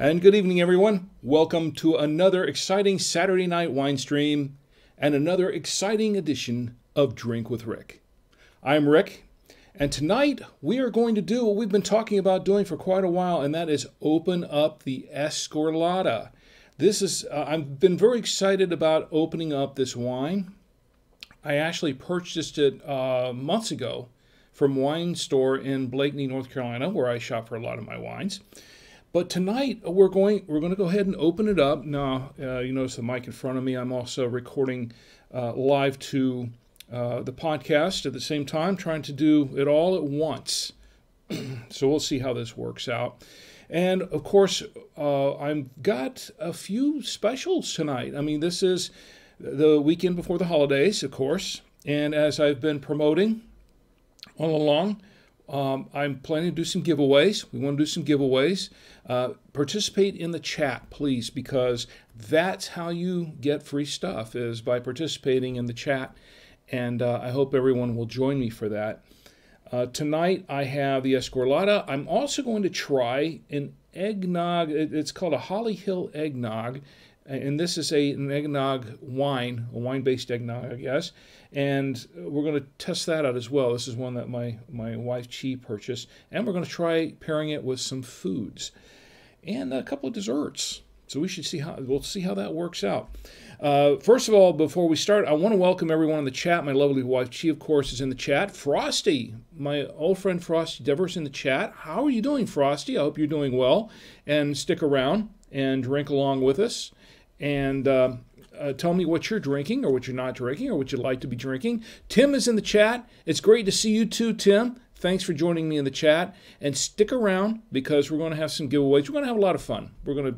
And good evening, everyone. Welcome to another exciting Saturday night wine stream and another exciting edition of Drink with Rick. I'm Rick, and tonight we are going to do what we've been talking about doing for quite a while, and that is open up the Escorlata. This is, uh, I've been very excited about opening up this wine. I actually purchased it uh, months ago from wine store in Blakeney, North Carolina, where I shop for a lot of my wines. But tonight we're going we're going to go ahead and open it up. Now uh, you notice the mic in front of me. I'm also recording uh, live to uh, the podcast at the same time, trying to do it all at once. so we'll see how this works out. And of course, uh, I've got a few specials tonight. I mean, this is the weekend before the holidays, of course. And as I've been promoting all along, um, I'm planning to do some giveaways. We want to do some giveaways. Uh, participate in the chat, please, because that's how you get free stuff is by participating in the chat. And uh, I hope everyone will join me for that. Uh, tonight I have the Escorlata. I'm also going to try an eggnog. It's called a Holly Hill eggnog and this is a, an eggnog wine, a wine-based eggnog, I guess. And we're going to test that out as well. This is one that my, my wife Chi purchased. And we're going to try pairing it with some foods and a couple of desserts. So we should see how we'll see how that works out. Uh, first of all, before we start, I want to welcome everyone in the chat. My lovely wife Chi, of course, is in the chat. Frosty, my old friend Frosty Devers in the chat. How are you doing, Frosty? I hope you're doing well. And stick around and drink along with us and uh, uh, tell me what you're drinking or what you're not drinking or what you'd like to be drinking. Tim is in the chat. It's great to see you too, Tim. Thanks for joining me in the chat. And stick around because we're going to have some giveaways. We're going to have a lot of fun. We're going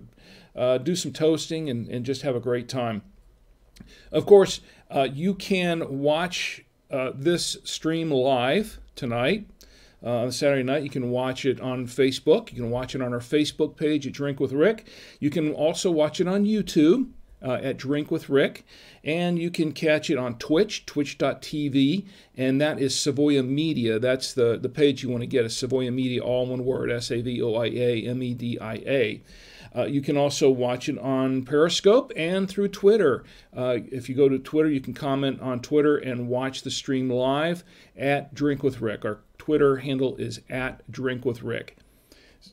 to uh, do some toasting and, and just have a great time. Of course, uh, you can watch uh, this stream live tonight uh, on Saturday night. You can watch it on Facebook. You can watch it on our Facebook page at Drink with Rick. You can also watch it on YouTube. Uh, at Drink with Rick, and you can catch it on Twitch, twitch.tv, and that is Savoia Media. That's the, the page you want to get, is Savoia Media, all one word, S A V O I A M E D I A. Uh, you can also watch it on Periscope and through Twitter. Uh, if you go to Twitter, you can comment on Twitter and watch the stream live at Drink with Rick. Our Twitter handle is at Drink with Rick.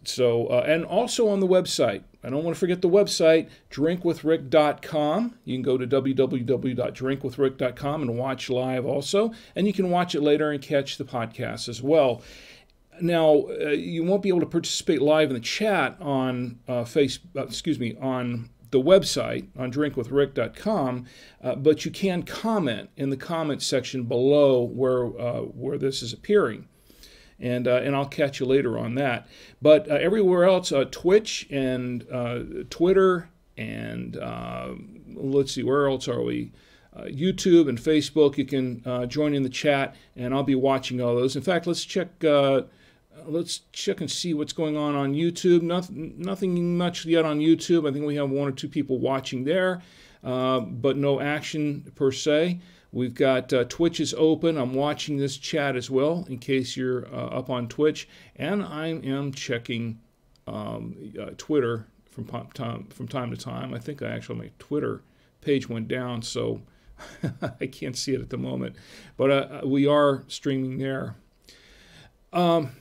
So, uh, and also on the website. I don't want to forget the website, drinkwithrick.com. You can go to www.drinkwithrick.com and watch live also. And you can watch it later and catch the podcast as well. Now, uh, you won't be able to participate live in the chat on uh, face, uh, excuse me, on the website on drinkwithrick.com, uh, but you can comment in the comment section below where uh, where this is appearing and uh, and I'll catch you later on that. But uh, everywhere else, uh, Twitch and uh, Twitter and uh, let's see, where else are we? Uh, YouTube and Facebook. You can join in the chat, and I'll be watching all those. In fact, let's check. Let's check and see what's going on on YouTube. Nothing, nothing much yet on YouTube. I think we have one or two people watching there, but no action per se. We've got uh, Twitch is open. I'm watching this chat as well in case you're uh, up on Twitch. And I am checking um, uh, Twitter from time, from time to time. I think I actually, my Twitter page went down, so I can't see it at the moment. But uh, we are streaming there. Um,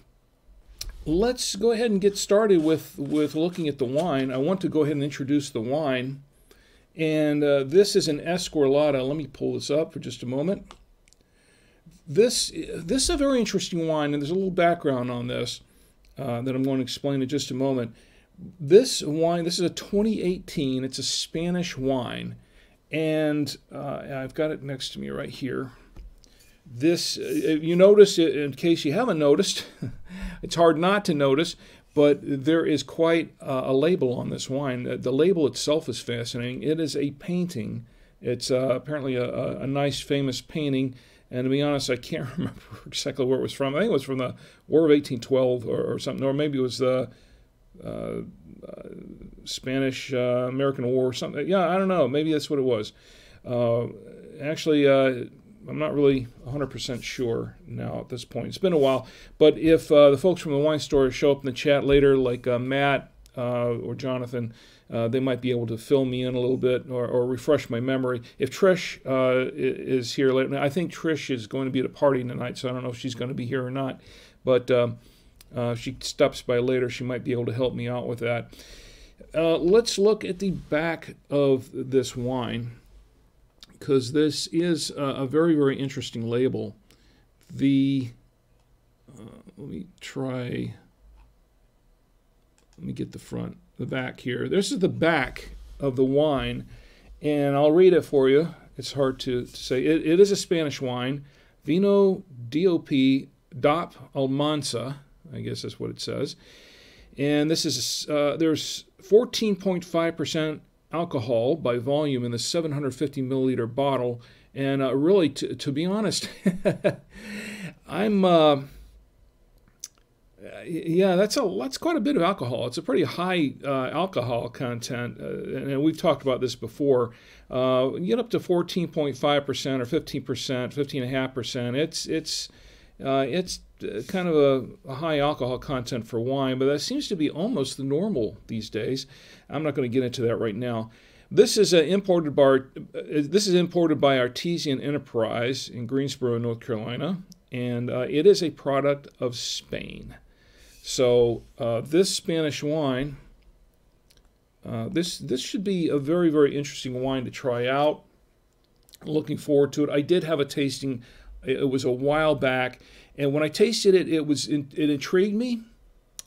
let's go ahead and get started with, with looking at the wine. I want to go ahead and introduce the wine. And uh, this is an Escorlata. Let me pull this up for just a moment. This, this is a very interesting wine, and there's a little background on this uh, that I'm going to explain in just a moment. This wine, this is a 2018. It's a Spanish wine, and uh, I've got it next to me right here. This, uh, you notice, in case you haven't noticed, it's hard not to notice, but there is quite a label on this wine. The label itself is fascinating. It is a painting. It's uh, apparently a, a, nice, famous painting. And to be honest, I can't remember exactly where it was from. I think it was from the War of 1812 or, or something, or maybe it was the uh, uh, Spanish uh, American War or something. Yeah, I don't know. Maybe that's what it was. Uh, actually, uh, I'm not really 100% sure now at this point. It's been a while. But if uh, the folks from the wine store show up in the chat later, like uh, Matt, uh, or Jonathan, uh, they might be able to fill me in a little bit or, or refresh my memory. If Trish uh, is here later, I think Trish is going to be at a party tonight, so I don't know if she's going to be here or not. But um, uh, if she stops by later, she might be able to help me out with that. Let's look at the back of this wine because this is a, a, very, very interesting label. The, uh, let me try, let me get the front, the back here. This is the back of the wine, and I'll read it for you. It's hard to, to say. It, it is a Spanish wine, Vino DOP DOP Almansa. I guess that's what it says. And this is, uh, there's 14.5% alcohol by volume in the 750 milliliter bottle. And uh, really, to, to be honest, I'm, uh, yeah, that's a that's quite a bit of alcohol. It's a pretty high uh, alcohol content, uh, and we've talked about this before. Uh, you get up to 14.5 percent or 15 percent, 15.5 percent. It's it's uh, it's kind of a, a, high alcohol content for wine, but that seems to be almost the normal these days. I'm not going to get into that right now. This is uh, imported by uh, this is imported by Artesian Enterprise in Greensboro, North Carolina, and uh, it is a product of Spain. So uh, this Spanish wine, uh, this this should be a very very interesting wine to try out. Looking forward to it. I did have a tasting. It was a while back, and when I tasted it, it was it intrigued me,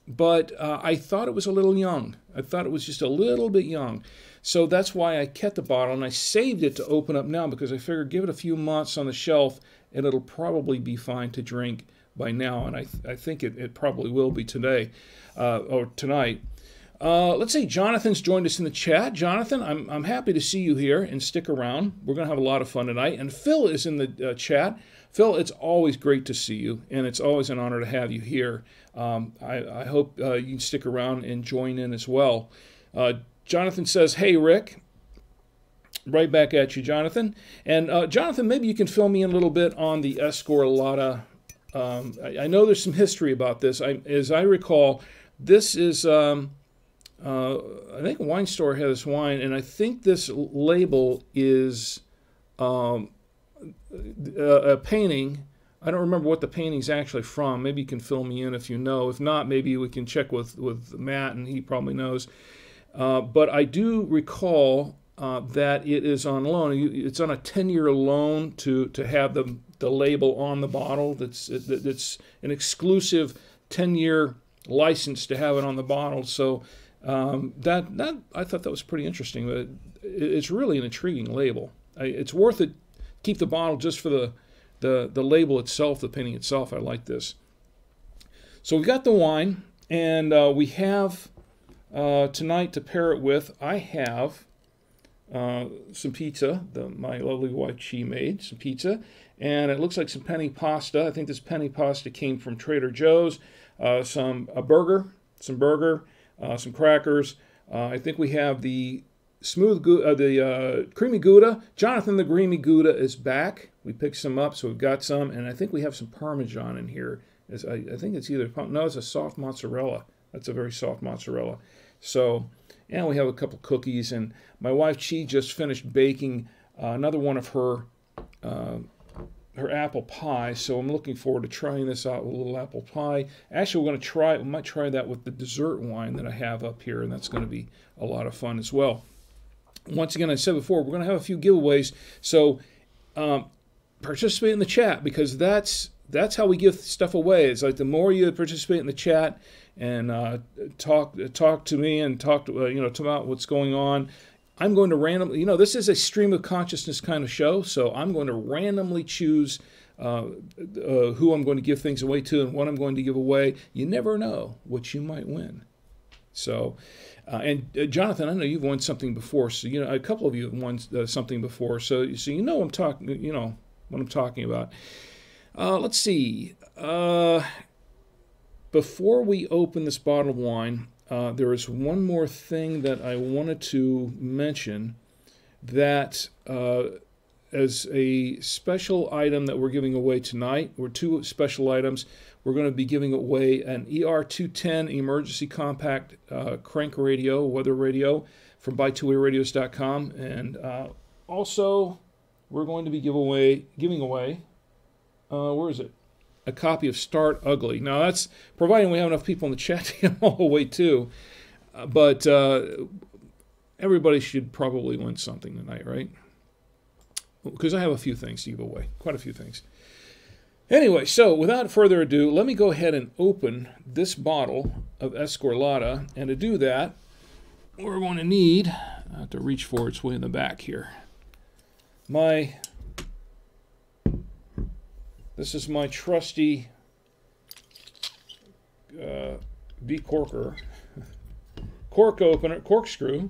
but uh, I thought it was a little young. I thought it was just a little bit young. So that's why I kept the bottle and I saved it to open up now because I figured give it a few months on the shelf and it'll probably be fine to drink by now. And I, th- I think it, it probably will be today uh, or tonight. Uh, let's say Jonathan's joined us in the chat. Jonathan, I'm, I'm happy to see you here and stick around. We're going to have a lot of fun tonight. And Phil is in the uh, chat. Phil, it's always great to see you, and it's always an honor to have you here. Um, I, I, hope uh, you can stick around and join in as well. Uh, Jonathan says, Hey, Rick. Right back at you, Jonathan. And uh, Jonathan, maybe you can fill me in a little bit on the Escarlata. Um, I, I, know there's some history about this. I, as I recall, this is, um, uh, I think Wine Store has this wine, and I think this label is um, a painting. I don't remember what the painting's actually from. Maybe you can fill me in if you know. If not, maybe we can check with, with Matt, and he probably knows. Uh, but I do recall uh, that it is on loan. It's on a 10-year loan to, to have the, the label on the bottle. That's it's an exclusive 10-year license to have it on the bottle. So um, that that I thought that was pretty interesting. But it's really an intriguing label. It's worth it keep the bottle just for the, the, the label itself, the painting itself. I like this. So we've got the wine, and uh, we have uh, tonight to pair it with, I have uh, some pizza that my lovely wife, she made, some pizza, and it looks like some penne pasta. I think this penne pasta came from Trader Joe's. Uh, some a burger, some burger, some crackers. Uh, I think we have the smooth uh, the uh, creamy gouda. Jonathan the creamy gouda is back. We picked some up, so we've got some, and I think we have some parmesan in here. It's, I, I, think it's either no, it's a soft mozzarella. That's a very soft mozzarella. So, and we have a couple cookies, and my wife she just finished baking uh, another one of her uh, her apple pie. So I'm looking forward to trying this out with a little apple pie. Actually, we're going to try. We might try that with the dessert wine that I have up here, and that's going to be a lot of fun as well once again, I said before, we're going to have a few giveaways. So um, participate in the chat because that's that's how we give stuff away. It's like the more you participate in the chat and uh, talk talk to me and talk to uh, you know about what's going on. I'm going to randomly, you know, this is a stream of consciousness kind of show, so I'm going to randomly choose uh, uh, who I'm going to give things away to and what I'm going to give away. You never know what you might win. So, uh, and uh, Jonathan, I know you've won something before, so you know a couple of you have won uh, something before, so so you know I'm talking, you know what I'm talking about. Uh, let's see. Before we open this bottle of wine, uh, there is one more thing that I wanted to mention that as a special item that we're giving away tonight, or two special items, we're going to be giving away an ER210 emergency compact uh, crank radio, weather radio from buy2wayradios.com. And uh, also, we're going to be give away, giving away, uh, where is it? A copy of Start Ugly. Now, that's providing we have enough people in the chat to get all away, too. Uh, but uh, everybody should probably win something tonight, right? Because I have a few things to give away, quite a few things. Anyway, so without further ado, let me go ahead and open this bottle of Escarlata. And to do that, we're going to need, I have to reach for it, it's way in the back here. My, this is my trusty uh, corker cork opener, corkscrew.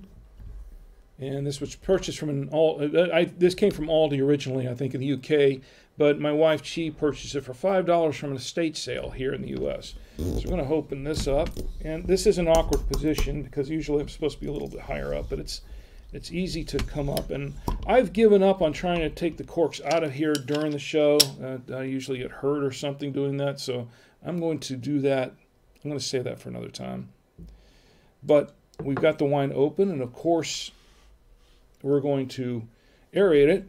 And this was purchased from an all. Uh, I, this came from Aldi originally, I think, in the UK but my wife she purchased it for five dollars from an estate sale here in the U.S. So we're going to open this up, and this is an awkward position because usually I'm supposed to be a little bit higher up, but it's it's easy to come up. And I've given up on trying to take the corks out of here during the show. Uh, I usually get hurt or something doing that, so I'm going to do that. I'm going to save that for another time. But we've got the wine open, and of course, we're going to aerate it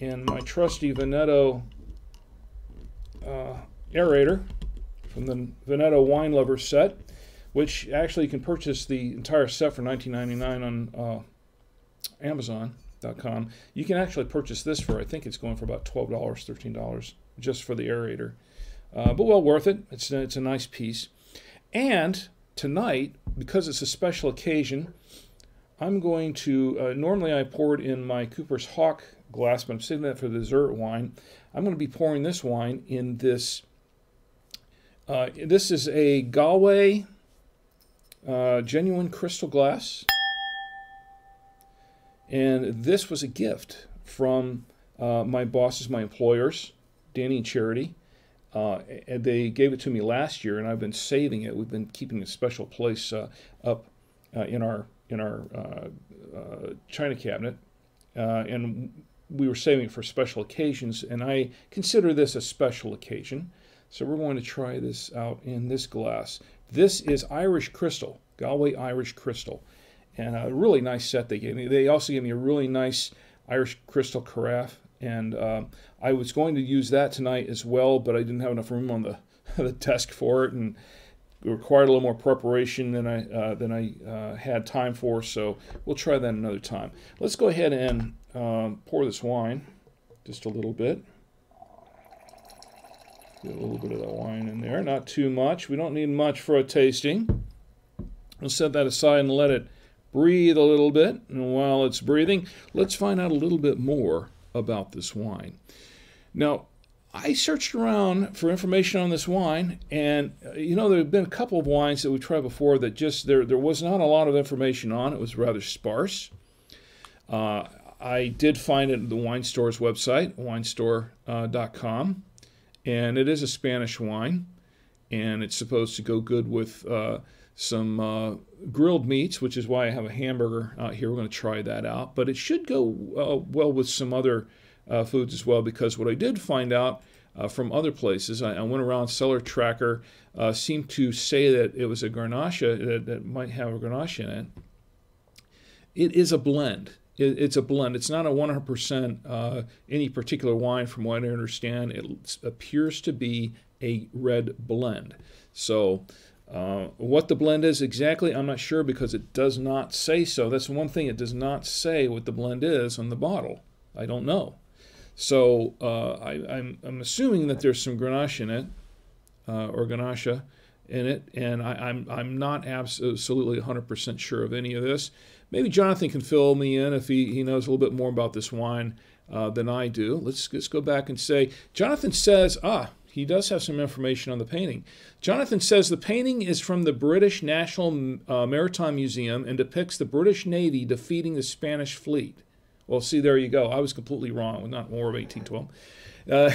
And my trusty Veneto uh, aerator from the Veneto Wine Lover set, which actually you can purchase the entire set for $19.99 on uh, Amazon.com. You can actually purchase this for, I think it's going for about $12, $13 just for the aerator. Uh, but well worth it. It's a, it's a nice piece. And tonight, because it's a special occasion, I'm going to, uh, normally I pour it in my Cooper's Hawk glass, but I'm saving that for the dessert wine. I'm going to be pouring this wine in this. Uh, this is a Galway uh, genuine crystal glass. And this was a gift from uh, my bosses, my employers, Danny and Charity. Uh, and they gave it to me last year, and I've been saving it. We've been keeping a special place uh, up uh, in our in our china cabinet, and we were saving it for special occasions, and I consider this a special occasion. So we're going to try this out in this glass. This is Irish Crystal, Galway Irish Crystal, and a really nice set they gave me. They also gave me a really nice Irish Crystal carafe, and uh, I was going to use that tonight as well, but I didn't have enough room on the, the desk for it, and it required a little more preparation than I uh, than I uh, had time for. So we'll try that another time. Let's go ahead and um, pour this wine just a little bit. Get a little bit of that wine in there, not too much. We don't need much for a tasting. We'll set that aside and let it breathe a little bit. And while it's breathing, let's find out a little bit more about this wine. Now, I searched around for information on this wine, and uh, you know there have been a couple of wines that we tried before that just there there was not a lot of information on. It was rather sparse. Uh, I did find it at the wine store's website, winestore.com, uh, and it is a Spanish wine, and it's supposed to go good with uh, some uh, grilled meats, which is why I have a hamburger out here. We're going to try that out, but it should go uh, well with some other uh, foods as well, because what I did find out uh, from other places, I, I, went around CellarTracker, seemed to say that it was a garnacha that, that might have a garnacha in it. It is a blend it, it's a blend. It's not a 100% uh, any particular wine, from what I understand. It appears to be a red blend. So, uh, what the blend is exactly, I'm not sure because it does not say so. That's one thing, it does not say what the blend is on the bottle. I don't know. So, uh, I, am I'm, I'm assuming that there's some Grenache in it, uh, or Ganache in it, and I, am I'm, I'm not absolutely 100% sure of any of this. Maybe Jonathan can fill me in if he, he knows a little bit more about this wine uh, than I do. Let's, let's go back and say, Jonathan says, ah, he does have some information on the painting. Jonathan says the painting is from the British National uh, Maritime Museum and depicts the British Navy defeating the Spanish fleet. Well, see, there you go. I was completely wrong. Not War of 1812. Uh,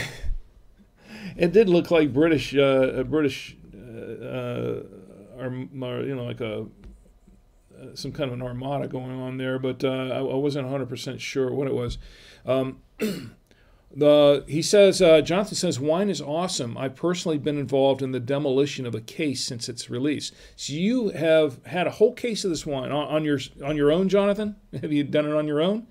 it did look like British, uh, British, uh, uh, you know, like a uh, some kind of an armada going on there, but uh, I, I, wasn't 100% sure what it was. Um, The, he says, uh, Jonathan says, wine is awesome. I've personally been involved in the demolition of a case since its release. So you have had a whole case of this wine on, on your on your own, Jonathan. Have you done it on your own?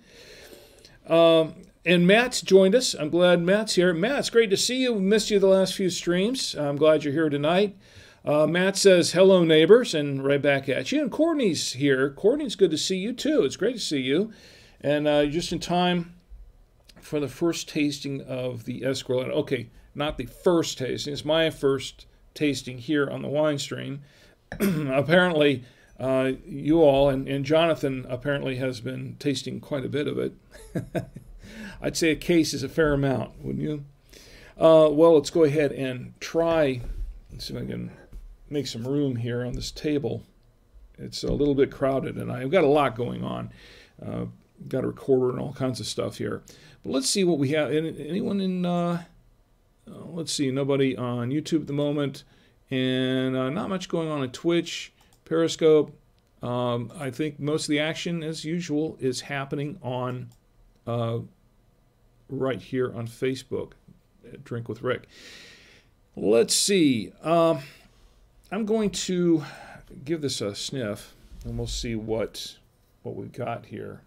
Um, and Matt's joined us. I'm glad Matt's here. Matt, it's great to see you. Missed you the last few streams. I'm glad you're here tonight. Uh, Matt says, hello, neighbors, and right back at you. And Courtney's here. Courtney's good to see you, too. It's great to see you. And uh, just in time for the first tasting of the Esquerlata. Okay, not the first tasting. It's my first tasting here on the wine stream. apparently, uh, you all and, and Jonathan apparently has been tasting quite a bit of it. I'd say a case is a fair amount, wouldn't you? Uh, well, let's go ahead and try. Let's see if I can make some room here on this table. It's a little bit crowded, and I've got a lot going on. Uh, got a recorder and all kinds of stuff here. But let's see what we have. Anyone in? Uh, uh, let's see. Nobody on YouTube at the moment, and uh, not much going on on Twitch, Periscope. Um, I think most of the action, as usual, is happening on uh, right here on Facebook. Drink with Rick. Let's see. Um, I'm going to give this a sniff, and we'll see what what we've got here.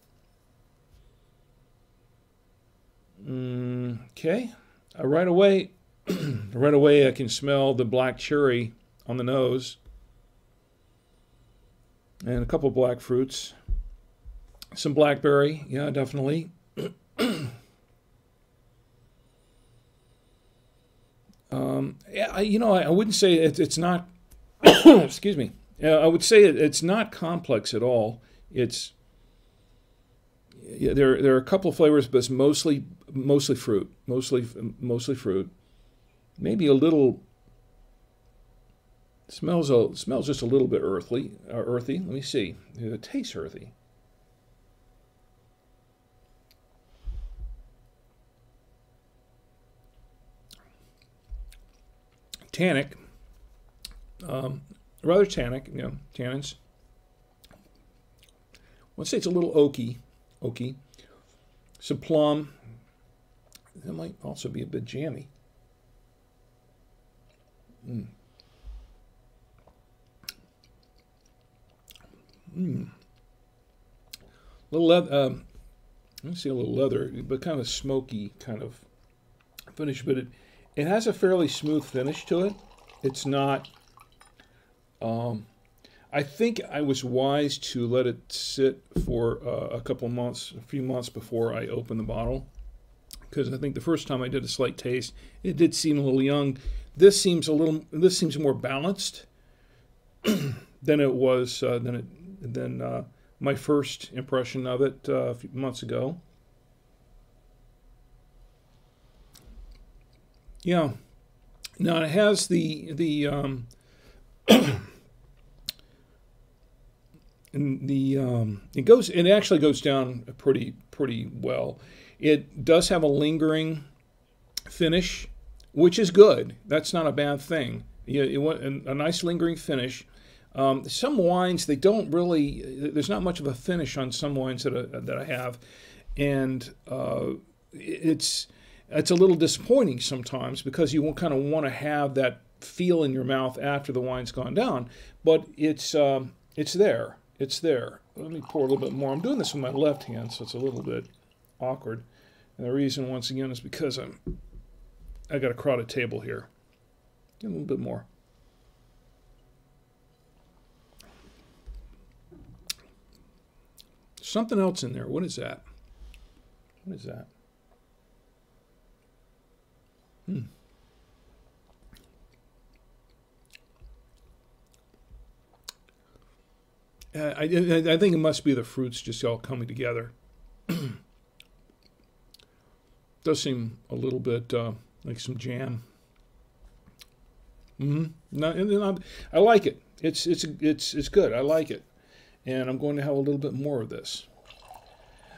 Mm, okay, uh, right away, right away I can smell the black cherry on the nose, and a couple black fruits, some blackberry, yeah, definitely. um, yeah, you know, I, I wouldn't say it, it's not. excuse me. Uh, I would say it, it's not complex at all. It's there there are a couple of flavors, but it's mostly mostly fruit, mostly mostly fruit. Maybe a little smells a smells just a little bit earthly, uh, earthy. Let me see. It tastes earthy. Tannic, um, rather tannic, you know, tannins. Let's say it's a little oaky, oaky. Some plum, that might also be a bit jammy. Mm. Mm. Little leather. Um, let me see a little leather, but kind of smoky kind of finish. But it it has a fairly smooth finish to it. It's not. Um, I think I was wise to let it sit for uh, a couple months, a few months before I open the bottle because I think the first time I did a slight taste, it did seem a little young. This seems a little. This seems more balanced than it was uh, than it than uh, my first impression of it uh, a few months ago. Yeah. Now it has the the um, and the um, it goes it actually goes down pretty pretty well. It does have a lingering finish, which is good. That's not a bad thing. A, nice lingering finish. Um, some wines they don't really. There's not much of a finish on some wines that I, that I have, and uh, it's it's a little disappointing sometimes because you kind of want to have that feel in your mouth after the wine's gone down. But it's um, it's there. It's there. Let me pour a little bit more. I'm doing this with my left hand, so it's a little bit awkward. And the reason, once again, is because I'm I got a crowded table here. A little bit more. Something else in there. What is that? What is that? Hmm. I, I think it must be the fruits just all coming together. does seem a little bit uh, like some jam. Mm-hmm. No, and I like it. It's it's it's it's good. I like it, and I'm going to have a little bit more of this.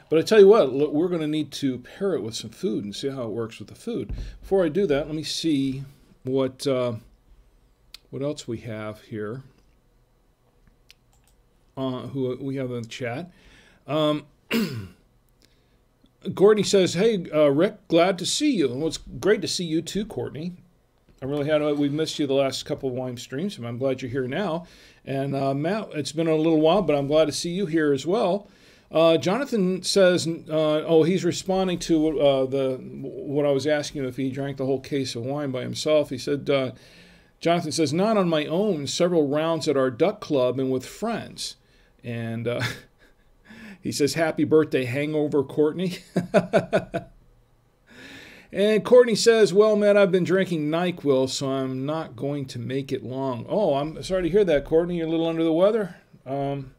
But I tell you what, look, we're going to need to pair it with some food and see how it works with the food. Before I do that, let me see what uh, what else we have here. Uh, who we have in the chat. Um, Courtney says, "Hey, uh, Rick, glad to see you. Well, it's great to see you too, Courtney. I really had we've missed you the last couple of wine streams, and I'm glad you're here now. And uh, Matt, it's been a little while, but I'm glad to see you here as well." Uh, Jonathan says, uh, "Oh, he's responding to uh, the what I was asking him if he drank the whole case of wine by himself." He said, uh, "Jonathan says not on my own. Several rounds at our duck club and with friends." And uh, he says, Happy birthday, hangover, Courtney. and Courtney says, Well, man, I've been drinking NyQuil, so I'm not going to make it long. Oh, I'm sorry to hear that, Courtney. You're a little under the weather. Um,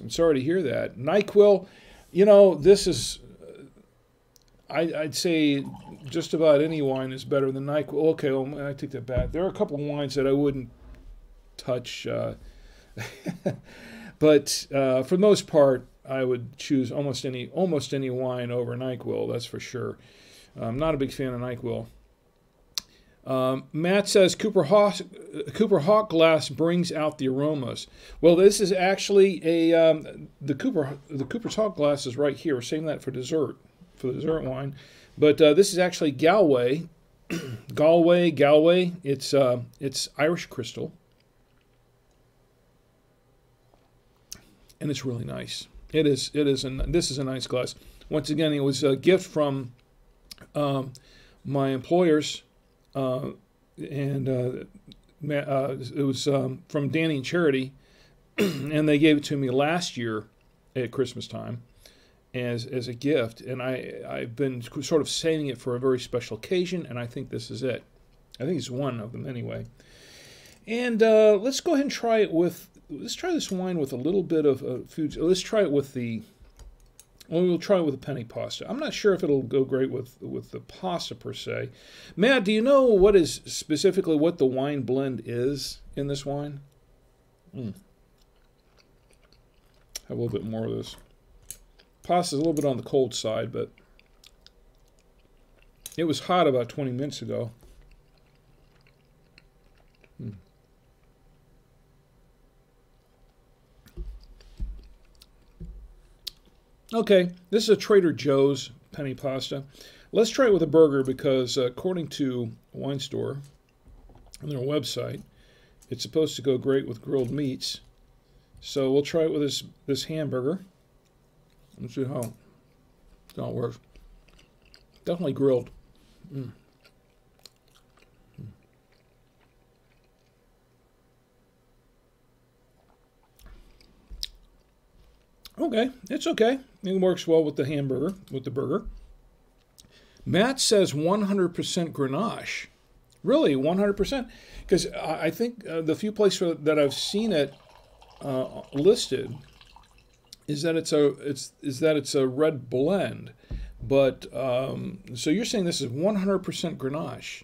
I'm sorry to hear that. NyQuil, you know, this is, I, would say just about any wine is better than NyQuil. Okay, well, I take that back. There are a couple of wines that I wouldn't touch. Uh, but uh, for the most part, I would choose almost any almost any wine over Nyquil. That's for sure. I'm not a big fan of Nyquil. Um, Matt says Cooper Hawk, Cooper Hawk glass brings out the aromas. Well, this is actually a um, the Cooper the Cooper's Hawk glass is right here. We're saving that for dessert for the dessert wine, but uh, this is actually Galway, Galway, Galway. It's uh, it's Irish crystal, and it's really nice. It is. It is. And this is a nice glass. Once again, it was a gift from um, my employers, uh, and uh, uh, it was um, from Danny and Charity, and they gave it to me last year at Christmas time as as a gift, and I I've been sort of saving it for a very special occasion, and I think this is it. I think it's one of them anyway. And uh, let's go ahead and try it with let's try this wine with a little bit of uh, food. Let's try it with the. Well, we'll try it with the penne pasta. I'm not sure if it'll go great with with the pasta per se. Matt, do you know what is specifically what the wine blend is in this wine? Mm. Have a little bit more of this. Pasta is a little bit on the cold side, but it was hot about 20 minutes ago. Okay, this is a Trader Joe's penne pasta. Let's try it with a burger because, uh, according to Wine Store on their website, it's supposed to go great with grilled meats. So we'll try it with this this hamburger. Let's see how, how it works. Definitely grilled. Mm. Okay, it's okay. It works well with the hamburger, with the burger. Matt says 100% Grenache. Really, 100%? Because I think uh, the few places that I've seen it uh, listed is that it's a it's is that it's a red blend, but um, so you're saying this is 100% Grenache.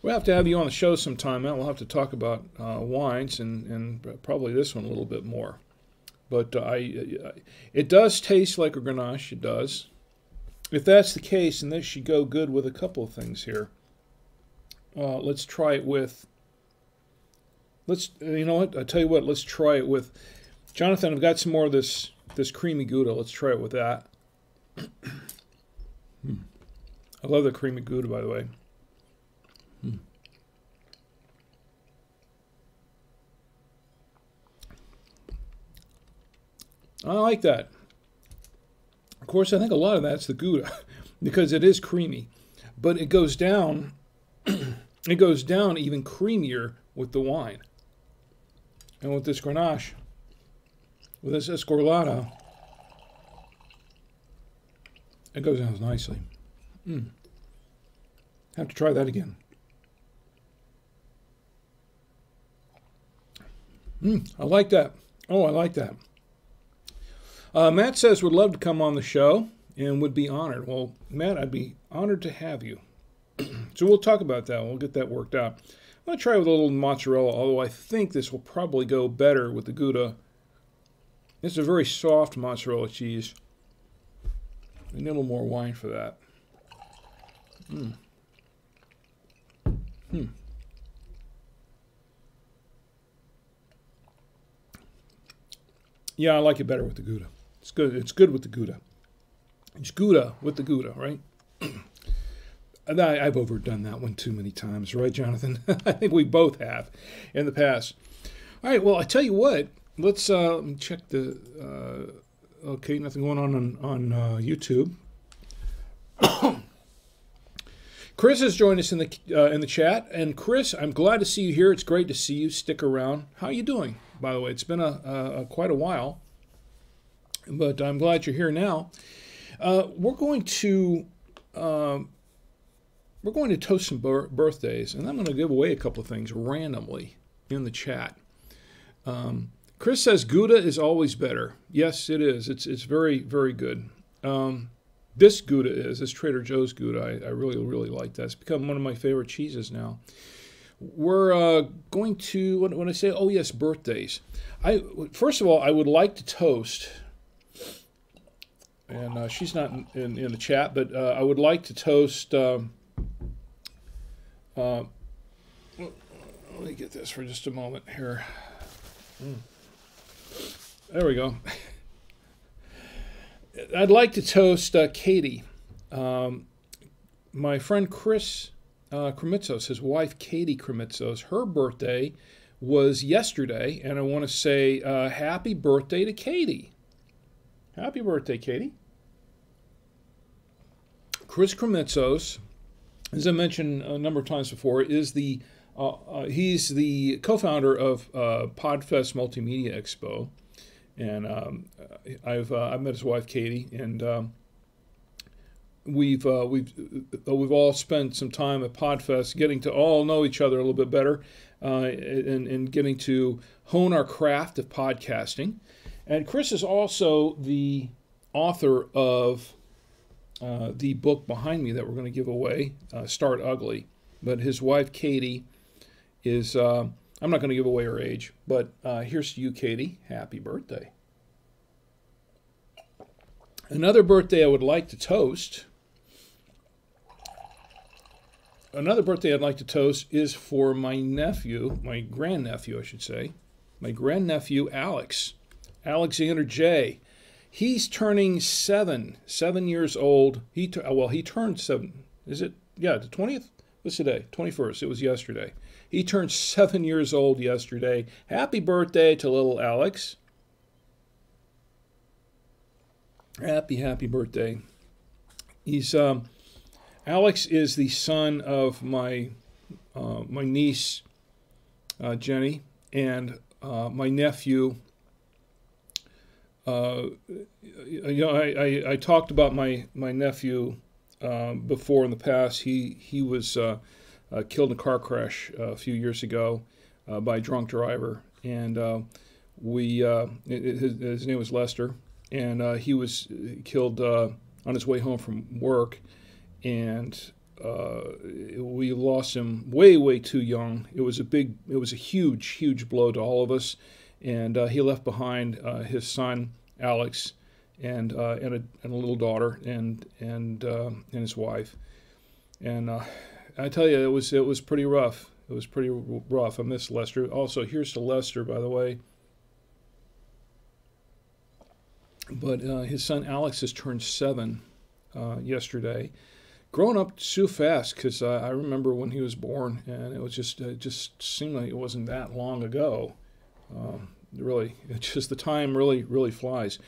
We'll have to have you on the show sometime. Matt. We'll have to talk about uh, wines and and probably this one a little bit more. But I, it does taste like a Grenache. It does. If that's the case, and this should go good with a couple of things here. Uh, let's try it with. Let's you know what I tell you what. Let's try it with. Jonathan, I've got some more of this this creamy Gouda. Let's try it with that. hmm. I love the creamy Gouda, by the way. Hmm. I like that. Of course, I think a lot of that's the Gouda because it is creamy, but it goes down. it goes down even creamier with the wine. And with this Grenache, with this Escarlata, it goes down nicely. Mm. Have to try that again. Mm, I like that. Oh, I like that. Uh, Matt says would love to come on the show and would be honored. Well, Matt, I'd be honored to have you. so we'll talk about that. We'll get that worked out. I'm going to try with a little mozzarella, although I think this will probably go better with the Gouda. It's a very soft mozzarella cheese. I need a little more wine for that. Hmm. Hmm. Yeah, I like it better with the Gouda. It's good. It's good with the Gouda. It's Gouda with the Gouda, right? I, I've overdone that one too many times, right, Jonathan? I think we both have in the past. All right, well, I tell you what, let's uh, let me check the. Uh, okay, nothing going on on, on uh, YouTube. Chris has joined us in the uh, in the chat, and Chris, I'm glad to see you here. It's great to see you. Stick around. How are you doing? By the way, it's been a, a, a quite a while, but I'm glad you're here now. Uh, we're going to um, we're going to toast some birthdays, and I'm going to give away a couple of things randomly in the chat. Um, Chris says Gouda is always better. Yes, it is. It's it's very very good. Um, this Gouda is, this Trader Joe's Gouda, I, I, really, really like that. It's become one of my favorite cheeses now. We're uh, going to, when, when I say, oh yes, birthdays. I First of all, I would like to toast, and uh, she's not in, in, in, the chat, but uh, I would like to toast, um, uh, let me get this for just a moment here. Mm. There we go. I'd like to toast uh, Katie. Um, my friend Chris uh, Krimitsos, his wife Katie Krimitsos, her birthday was yesterday, and I want to say uh, happy birthday to Katie. Happy birthday, Katie. Chris Krimitsos, as I mentioned a number of times before, is the uh, uh, he's the co-founder of uh, Podfest Multimedia Expo and um, I've uh, I've met his wife Katie, and um, we've uh, we've uh, we've all spent some time at Podfest getting to all know each other a little bit better, uh, and, and getting to hone our craft of podcasting. And Chris is also the author of uh, the book behind me that we're going to give away, uh, Start Ugly. But his wife Katie is I'm not going to give away her age, but uh, here's to you, Katie. Happy birthday. Another birthday I would like to toast. Another birthday I'd like to toast is for my nephew, my grandnephew, I should say, my grandnephew, Alex, Alexander J. He's turning seven, seven years old. He well, he turned seven. Is it? Yeah, the twentieth. What's today? Twenty first. It was yesterday. He turned seven years old yesterday. Happy birthday to little Alex. Happy, happy birthday. He's um, Alex is the son of my uh, my niece uh, Jenny and uh, my nephew. Uh, you know, I, I, I, talked about my my nephew uh, before in the past. He he was uh, uh, killed in a car crash uh, a few years ago by a drunk driver. And we, uh, his, his, name was Lester, and he was killed on his way home from work. And we lost him way, way too young. It was a big, it was a huge, huge blow to all of us. And he left behind his son, Alex, and, and, a, and a little daughter, and, and, and his wife. And I tell you, it was it was pretty rough. It was pretty rough. I miss Lester. Also, here's to Lester, by the way. But uh, his son Alex has turned seven uh, yesterday. Growing up so fast because uh, I remember when he was born, and it was just it just seemed like it wasn't that long ago. Um, really, it's just the time really really flies.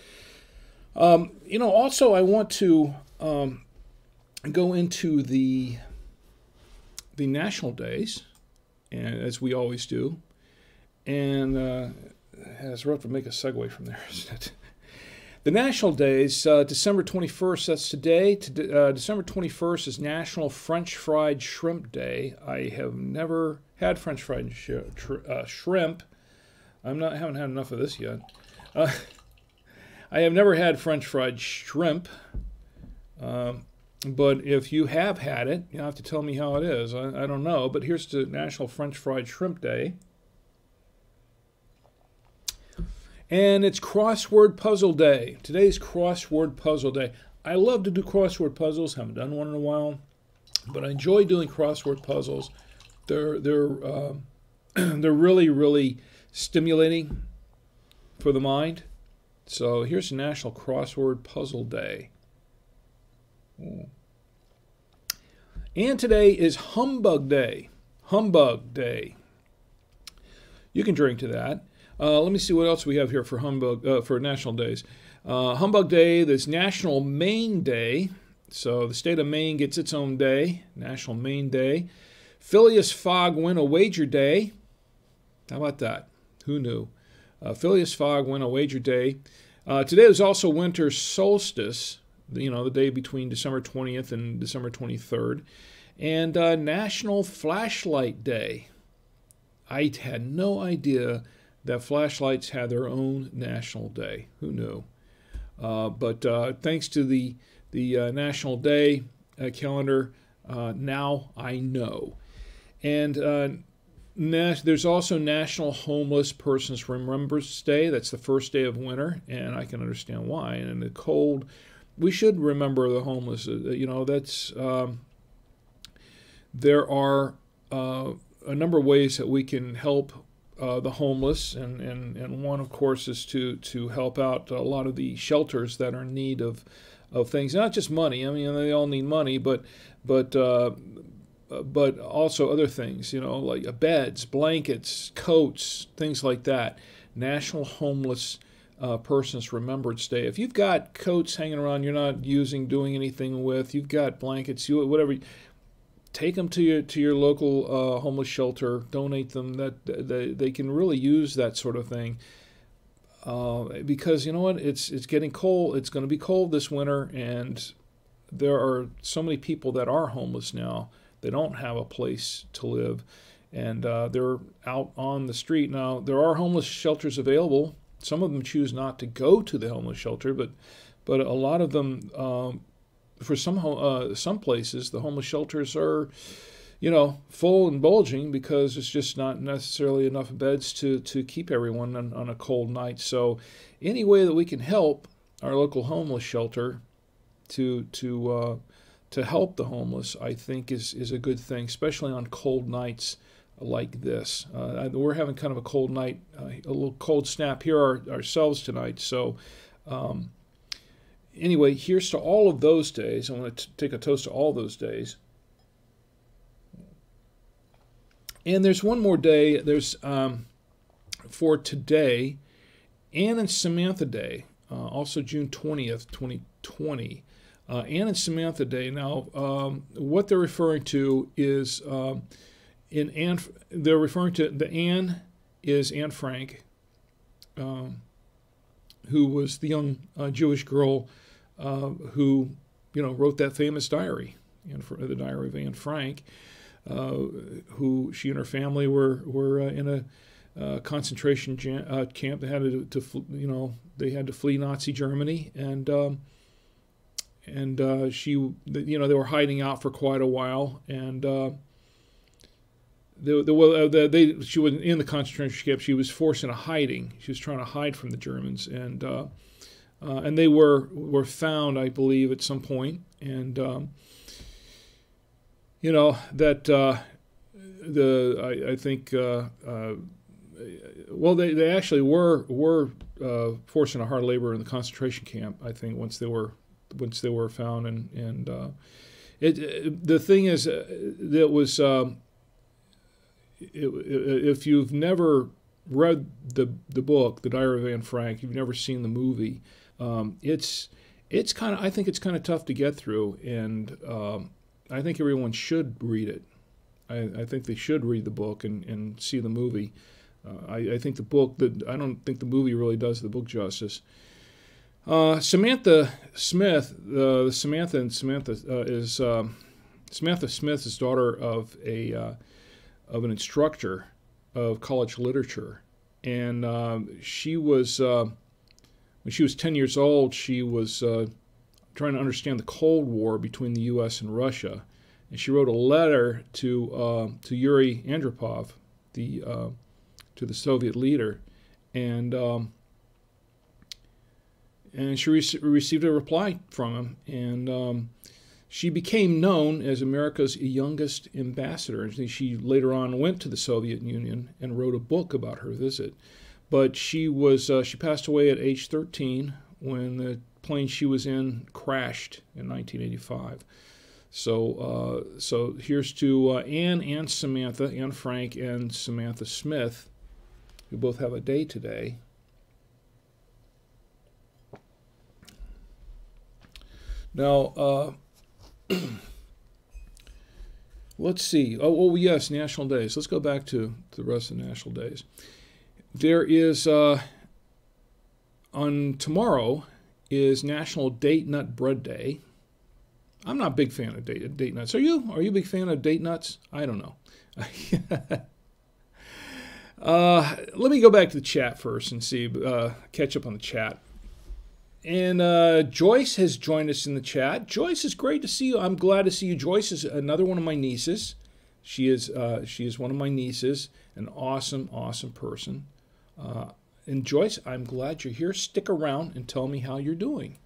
Um, you know, also I want to um, go into the the national days, and as we always do, and uh, it's rough to make a segue from there, isn't it? The national days, uh, December 21st, that's today. To, uh, December 21st is National French Fried Shrimp Day. I have never had French fried sh- uh, shrimp. I'm not haven't had enough of this yet. Uh, I have never had French fried shrimp. Um, but if you have had it, you have to tell me how it is. I, I don't know. But here's the National French Fried Shrimp Day. And it's Crossword Puzzle Day. Today's Crossword Puzzle Day. I love to do crossword puzzles. Haven't done one in a while, but I enjoy doing crossword puzzles. They're they're uh, they're really really stimulating for the mind. So here's National Crossword Puzzle Day. And today is Humbug Day. Humbug Day. You can drink to that. Uh, let me see what else we have here for humbug uh, for national days. Uh, humbug Day. There's National Maine Day. So the state of Maine gets its own day, National Maine Day. Phileas Fogg Win a Wager Day. How about that? Who knew? Uh, Phileas Fogg Win a Wager Day. Uh, today is also winter solstice, you know, the day between December 20th and December 23rd, and uh, National Flashlight Day. I had no idea that flashlights had their own national day. Who knew? Uh, but uh, thanks to the the uh, National Day calendar, now I know. And there's also National Homeless Persons Remembrance Day. That's the first day of winter, and I can understand why. And in the cold, we should remember the homeless. you know, that's um, there are a number of ways that we can help uh, the homeless, and, and, and one, of course, is to, to help out a lot of the shelters that are in need of, of things, not just money. I mean, they all need money, but but uh, but also other things, you know, like beds, blankets, coats, things like that. National Homeless uh, Persons Remembrance Day. If you've got coats hanging around you're not using, doing anything with, you've got blankets, you whatever take them to your to your local uh, homeless shelter, donate them. That they, they can really use that sort of thing. Uh, because you know what, it's it's getting cold. It's going to be cold this winter, and there are so many people that are homeless now. They don't have a place to live, and uh, they're out on the street now. There are homeless shelters available. Some of them choose not to go to the homeless shelter, but but a lot of them um, for some uh, some places, the homeless shelters are, you know, full and bulging because it's just not necessarily enough beds to to keep everyone on, on a cold night. So, any way that we can help our local homeless shelter to to uh, to help the homeless, I think is is a good thing, especially on cold nights like this. Uh, we're having kind of a cold night, uh, a little cold snap here our, ourselves tonight. So. Um, anyway, here's to all of those days. I want to take a toast to all those days. And there's one more day. There's um, for today, Anne and Samantha Day, uh, also June 20th, 2020. Uh, Anne and Samantha Day. Now, um, what they're referring to is um, in Anne. They're referring to the Anne is Anne Frank, um, who was the young uh, Jewish girl uh, who, you know, wrote that famous diary, the Diary of Anne Frank, uh, who she and her family were were uh, in a uh, concentration jam- uh, camp. They had to, to, you know, they had to flee Nazi Germany, and um, and uh, she, you know, they were hiding out for quite a while, and. The, the, the, they, she was in the concentration camp. She was forced into hiding. She was trying to hide from the Germans, and uh, and they were were found, I believe, at some point. And um, you know that uh, the I, I think uh, uh well they, they actually were were uh, forced into hard labor in the concentration camp. I think once they were once they were found and and uh, it, it, the thing is that was um, it, if you've never read the the book, The Diary of Anne Frank, you've never seen the movie um, it's it's kind of I think it's kind of tough to get through, and um, I think everyone should read it. I, I, think they should read the book and, and see the movie. Uh, I, I, think the book that I don't think the movie really does the book justice. Uh, Samantha Smith, uh, Samantha and Samantha uh, is um, Samantha Smith is daughter of a uh, of an instructor of college literature, and um, she was uh, when she was 10 years old, she was uh, trying to understand the Cold War between the U.S. and Russia, and she wrote a letter to uh, to Yuri Andropov, the to the Soviet leader, and um, and she re- received a reply from him, and um, she became known as America's youngest ambassador. And She later on went to the Soviet Union and wrote a book about her visit. But she was uh, she passed away at age 13 when the plane she was in crashed in 1985. So, uh, so here's to uh, Anne and Samantha, Anne Frank and Samantha Smith, who both have a day today. Now, uh, let's see. Oh, oh, yes, national days. Let's go back to, the rest of national days. There is uh, on tomorrow is National Date Nut Bread Day. I'm not a big fan of date, date nuts. Are you? Are you a big fan of date nuts? I don't know. uh, let me go back to the chat first and see, uh, catch up on the chat. And uh, Joyce has joined us in the chat. Joyce, is great to see you. I'm glad to see you. Joyce is another one of my nieces. She is uh, she is one of my nieces, an awesome, awesome person. Uh, and Joyce, I'm glad you're here. Stick around and tell me how you're doing.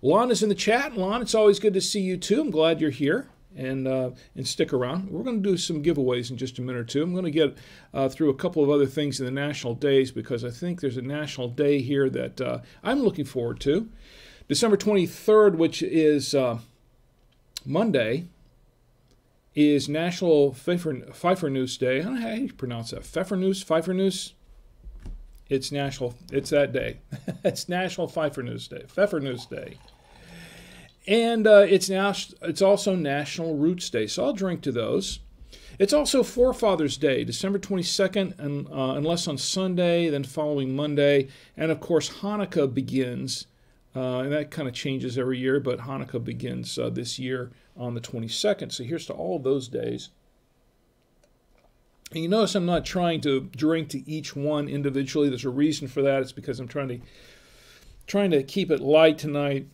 Lon is in the chat. Lon, it's always good to see you too. I'm glad you're here and uh, and stick around. We're going to do some giveaways in just a minute or two. I'm going to get uh, through a couple of other things in the national days because I think there's a national day here that uh, I'm looking forward to. December 23rd, which is uh, Monday, is National Pfeiffer, News Day. I don't know how you pronounce that. Pfeiffer News, Pfeiffer News. It's national. It's that day. it's National Pfeiffer News Day. Pfeffer News Day. And uh, it's now it's also National Roots Day, so I'll drink to those. It's also Forefathers Day, December 22nd, and, uh, unless on Sunday, then following Monday. And of course, Hanukkah begins, uh, and that kind of changes every year, but Hanukkah begins uh, this year on the 22nd. So here's to all those days. And you notice I'm not trying to drink to each one individually. There's a reason for that. It's because I'm trying to trying to keep it light tonight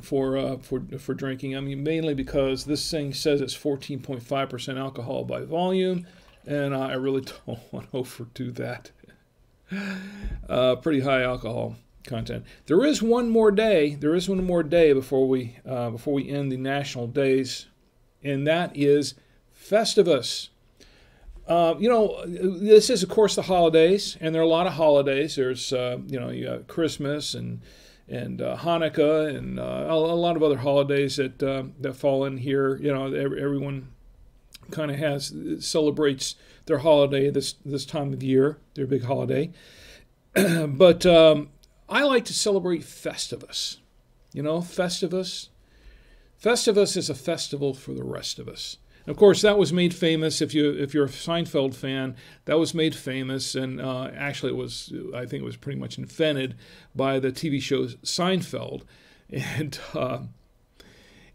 for uh, for for drinking. I mean, mainly because this thing says it's 14.5% alcohol by volume, and I really don't want to overdo that. Uh, pretty high alcohol content. There is one more day. There is one more day before we uh, before we end the national days, and that is Festivus. Uh, you know, this is of course the holidays, and there are a lot of holidays. There's uh, you know you got Christmas and and uh, Hanukkah and uh, a, lot of other holidays that uh, that fall in here. You know, everyone kind of has celebrates their holiday this this time of year, their big holiday. but um, I like to celebrate Festivus. You know, Festivus. Festivus is a festival for the rest of us. Of course, that was made famous. If you if you're a Seinfeld fan, that was made famous, and uh, actually, it was I think it was pretty much invented by the TV show Seinfeld, and uh,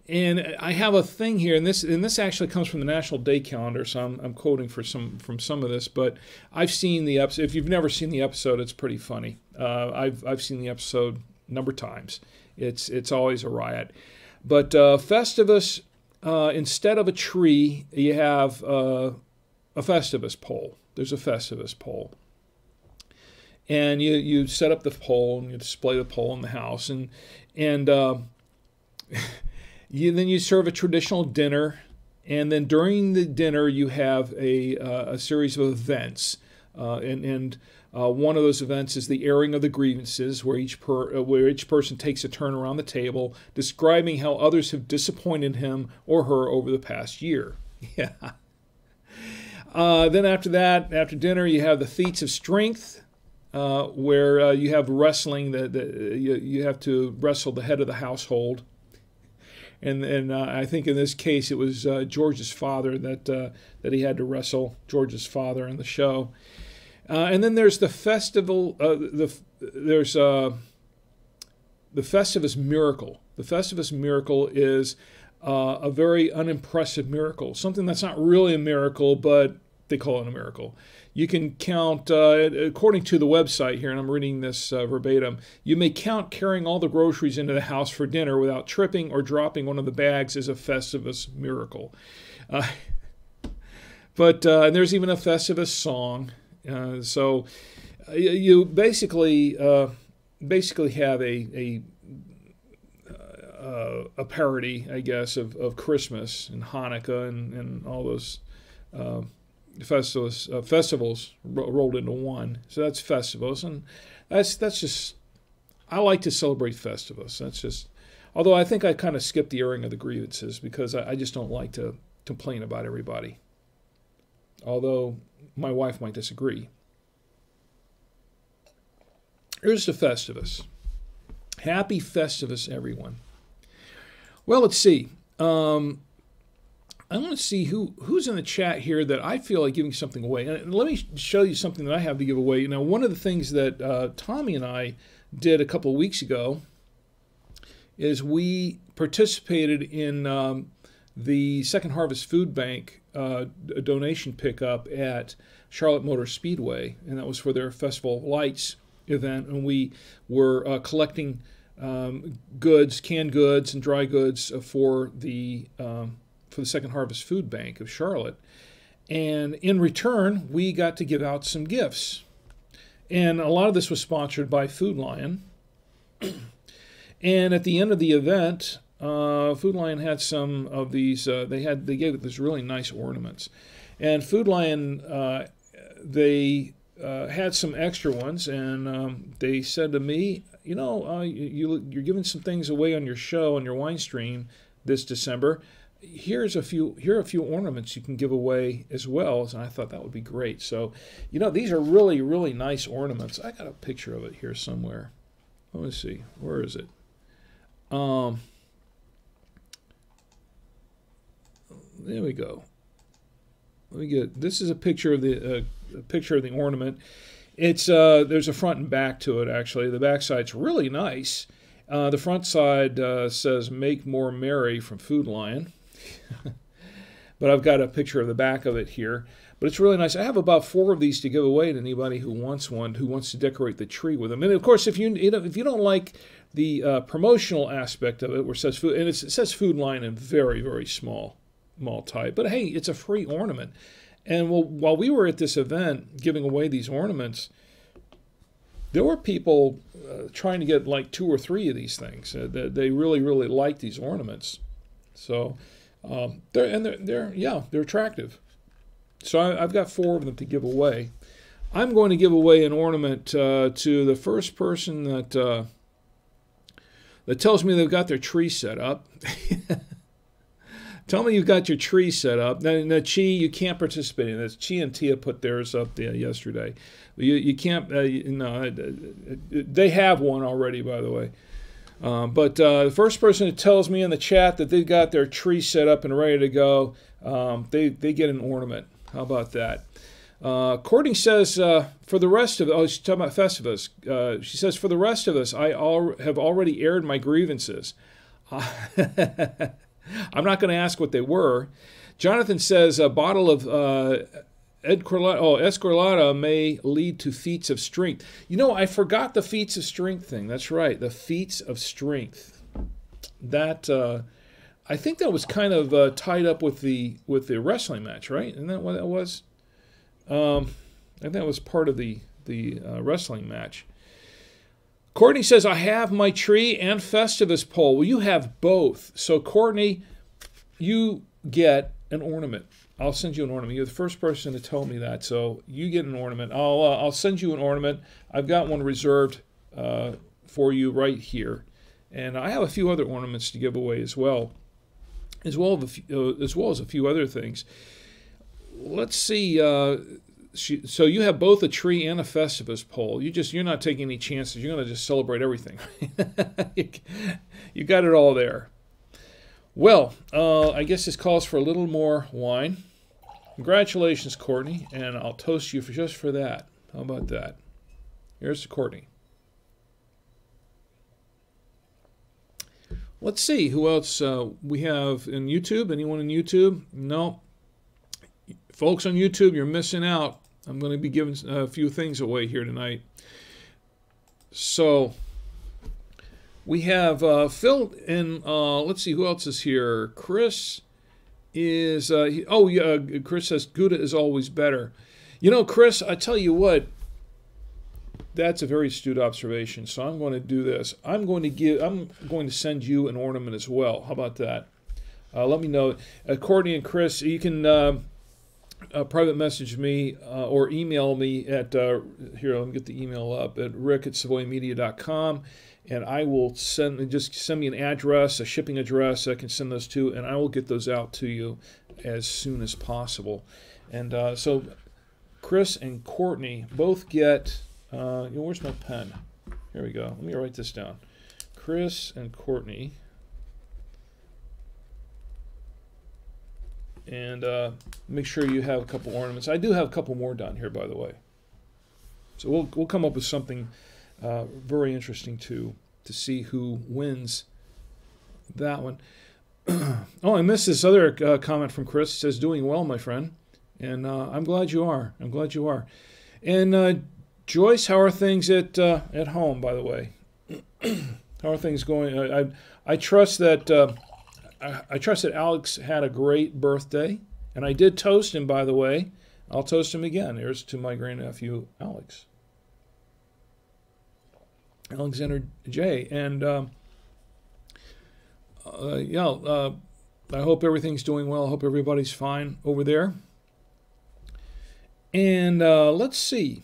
and I have a thing here, and this and this actually comes from the National Day Calendar, so I'm, I'm quoting for some from some of this, but I've seen the episode. If you've never seen the episode, it's pretty funny. Uh, I've I've seen the episode a number of times. It's it's always a riot. But uh, Festivus uh, instead of a tree, you have uh, a Festivus pole. There's a Festivus pole. And you, you set up the pole and you display the pole in the house. And, and uh, you, then you serve a traditional dinner. And then during the dinner, you have a, uh, a series of events. Uh, and, and uh, one of those events is the airing of the grievances, where each per, uh, where each person takes a turn around the table, describing how others have disappointed him or her over the past year. Yeah. Uh, then after that, after dinner, you have the feats of strength, uh, where uh, you have wrestling. The, the you, you have to wrestle the head of the household. And, and uh, I think in this case it was George's father that that he had to wrestle George's father in the show. Uh, and then there's the festival. Uh, the there's uh, the Festivus miracle. The Festivus miracle is uh, a very unimpressive miracle. Something that's not really a miracle, but they call it a miracle. You can count, uh, according to the website here, and I'm reading this uh, verbatim. You may count carrying all the groceries into the house for dinner without tripping or dropping one of the bags as a Festivus miracle. but there's even a Festivus song. Uh, so uh, you basically uh, basically have a a, uh, a parody, I guess, of, of Christmas and Hanukkah and, and all those uh, festivals festivals ro- rolled into one. So that's festivals, and that's that's just I like to celebrate festivals. That's just, although I think I kind of skipped the airing of the grievances because I, I just don't like to complain about everybody. Although my wife might disagree. Here's the Festivus. Happy Festivus, everyone. Well, let's see. Um, I want to see who who's in the chat here that I feel like giving something away. And let me show you something that I have to give away. Now, one of the things that uh, Tommy and I did a couple of weeks ago is we participated in um, the Second Harvest Food Bank uh, donation pickup at Charlotte Motor Speedway, and that was for their Festival of Lights event. And we were uh, collecting um, goods, canned goods, and dry goods for the um, for the Second Harvest Food Bank of Charlotte. And in return, we got to give out some gifts. And a lot of this was sponsored by Food Lion. and at the end of the event, uh, Food Lion had some of these. Uh, they had they gave these really nice ornaments, and Food Lion uh, they uh, had some extra ones, and um, they said to me, you know, uh, you, you're giving some things away on your show on your wine stream this December. Here's a few here are a few ornaments you can give away as well. And i thought that would be great. So you know these are really really nice ornaments. I got a picture of it here somewhere. Let me see. Where is it? Um there we go let me get this is a picture of the uh, a picture of the ornament it's uh there's a front and back to it actually the back side's really nice uh, the front side uh, says make more merry from food lion but I've got a picture of the back of it here. But it's really nice. I have about four of these to give away to anybody who wants one, who wants to decorate the tree with them. And of course, if you, you know, if you don't like the uh, promotional aspect of it, where it says food, and it says food lion in very very small, type. But hey, it's a free ornament. And while we were at this event giving away these ornaments, there were people uh, trying to get like two or three of these things. Uh, they, they really really like these ornaments. So um, they're and they're, they're yeah they're attractive. So I, have got four of them to give away. I'm going to give away an ornament uh, to the first person that uh, that tells me they've got their tree set up. Tell me you've got your tree set up. Now, now Chi, you can't participate in this. Chi and Tia put theirs up there yesterday. You, you can't, uh, you, no, uh, they have one already, by the way. Um, but uh, the first person that tells me in the chat that they've got their tree set up and ready to go, um, they, they get an ornament. How about that? Uh, Courtney says, uh, for the rest of oh, she's talking about Festivus. Uh, she says, for the rest of us, I all have already aired my grievances. I'm not going to ask what they were. Jonathan says, a bottle of uh, Edcorlata, oh, Escarlata may lead to feats of strength. You know, I forgot the feats of strength thing. That's right, the feats of strength. That uh, I think that was kind of uh, tied up with the with the wrestling match, right? Isn't that what that was? Um, I think that was part of the the uh, wrestling match. Courtney says, "I have my tree and Festivus pole." Well, you have both. So, Courtney, you get an ornament. I'll send you an ornament. You're the first person to tell me that, so you get an ornament. I'll uh, I'll send you an ornament. I've got one reserved uh, for you right here, and I have a few other ornaments to give away as well, as well as a few, uh, as well as a few other things. Let's see. She, so you have both a tree and a Festivus pole. You just you're not taking any chances. You're going to just celebrate everything. you got it all there. Well, uh, I guess this calls for a little more wine. Congratulations, Courtney, and I'll toast you for just for that. How about that? Here's to Courtney. Let's see who else uh, we have in YouTube. Anyone in YouTube? No. Folks on YouTube, you're missing out. I'm going to be giving a few things away here tonight. So we have uh, Phil and uh, let's see who else is here. Chris is uh, he, oh yeah. Chris says Gouda is always better. You know, Chris, I tell you what. That's a very astute observation. So I'm going to do this. I'm going to give. I'm going to send you an ornament as well. How about that? Uh, let me know. Uh, Courtney and Chris, you can uh, private message me uh, or email me at uh, here. Let me get the email up at rick at savoymedia.com and I will send just send me an address, a shipping address. I can send those to, and I will get those out to you as soon as possible. And uh, so, Chris and Courtney both get. Uh, you know, where's my pen? Here we go. Let me write this down. Chris and Courtney. And uh, make sure you have a couple ornaments. I do have a couple more down here, by the way. So we'll we'll come up with something uh, very interesting to to see who wins that one. oh, I missed this other uh, comment from Chris. It says, "Doing well, my friend," and uh, I'm glad you are. I'm glad you are. And uh, Joyce, how are things at uh, at home? By the way, how are things going? I I, I trust that I, trust that Alex had a great birthday, and I did toast him. By the way, I'll toast him again. Here's to my grandnephew Alex. Alexander J. And um, uh, yeah, uh, I hope everything's doing well. I hope everybody's fine over there. And uh, let's see.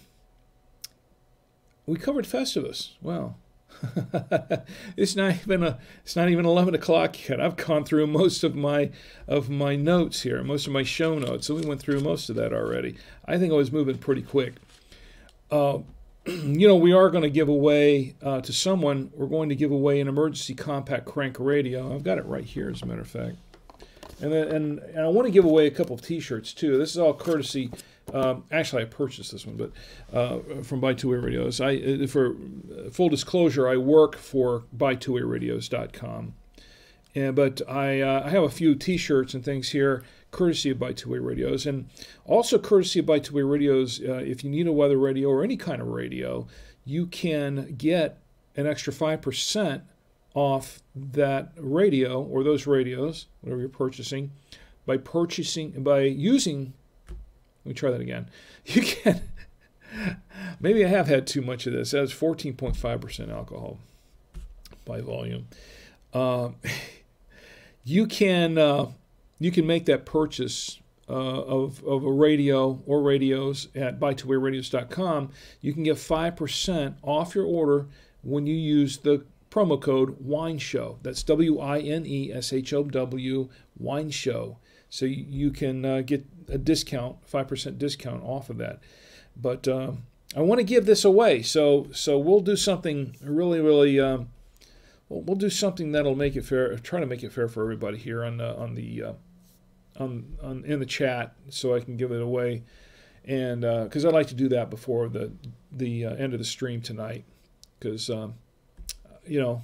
We covered Festivus. Well, it's not even a, it's not even 11 o'clock yet. I've gone through most of my of my notes here, most of my show notes. So we went through most of that already. I think I was moving pretty quick. Uh, you know, we are going to give away uh, to someone, we're going to give away an emergency compact crank radio. I've got it right here, as a matter of fact. And, then, and, and I want to give away a couple of t shirts too. This is all courtesy. Um, actually, I purchased this one, but uh, from Buy Two Way Radios. I, uh, for full disclosure, I work for BuyTwoWayRadios.com. And, but I, uh, I have a few t shirts and things here courtesy of Buy Two Way Radios. And also, courtesy of Buy Two Way Radios, uh, if you need a weather radio or any kind of radio, you can get an extra 5% off that radio or those radios, whatever you're purchasing, by purchasing, by using, let me try that again. You can, maybe I have had too much of this. That's 14.5% alcohol by volume. Uh, you can uh, you can make that purchase uh, of, of a radio or radios at buytwowayradios.com. You can get 5% off your order when you use the promo code Wine Show. That's W I N E S H O W, Wine Show. So you, can uh, get a discount, 5% discount off of that. But uh, I want to give this away. So, so we'll do something really, really. Um, we'll, we'll do something that'll make it fair. Try to make it fair for everybody here on the, on the uh, on, on in the chat so I can give it away, and because uh, I'd like to do that before the the uh, end of the stream tonight, because um, you know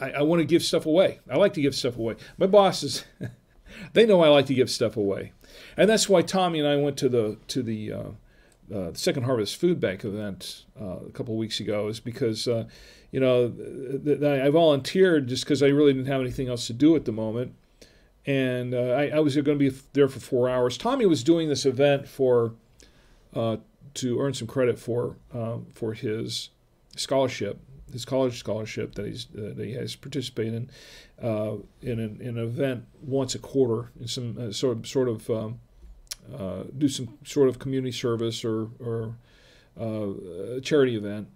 I, I want to give stuff away. I like to give stuff away. My bosses, they know I like to give stuff away, and that's why Tommy and I went to the to the uh, uh, the Second Harvest Food Bank event uh, a couple of weeks ago is because, uh, you know, th- th- I volunteered just because I really didn't have anything else to do at the moment and uh, I, I, was going to be there for four hours. Tommy was doing this event for uh, to earn some credit for for his scholarship, his college scholarship that he's uh, that he has participated in uh, in, an, in, an, event once a quarter in some uh, sort of, sort of um, uh, do some sort of community service or or a charity event,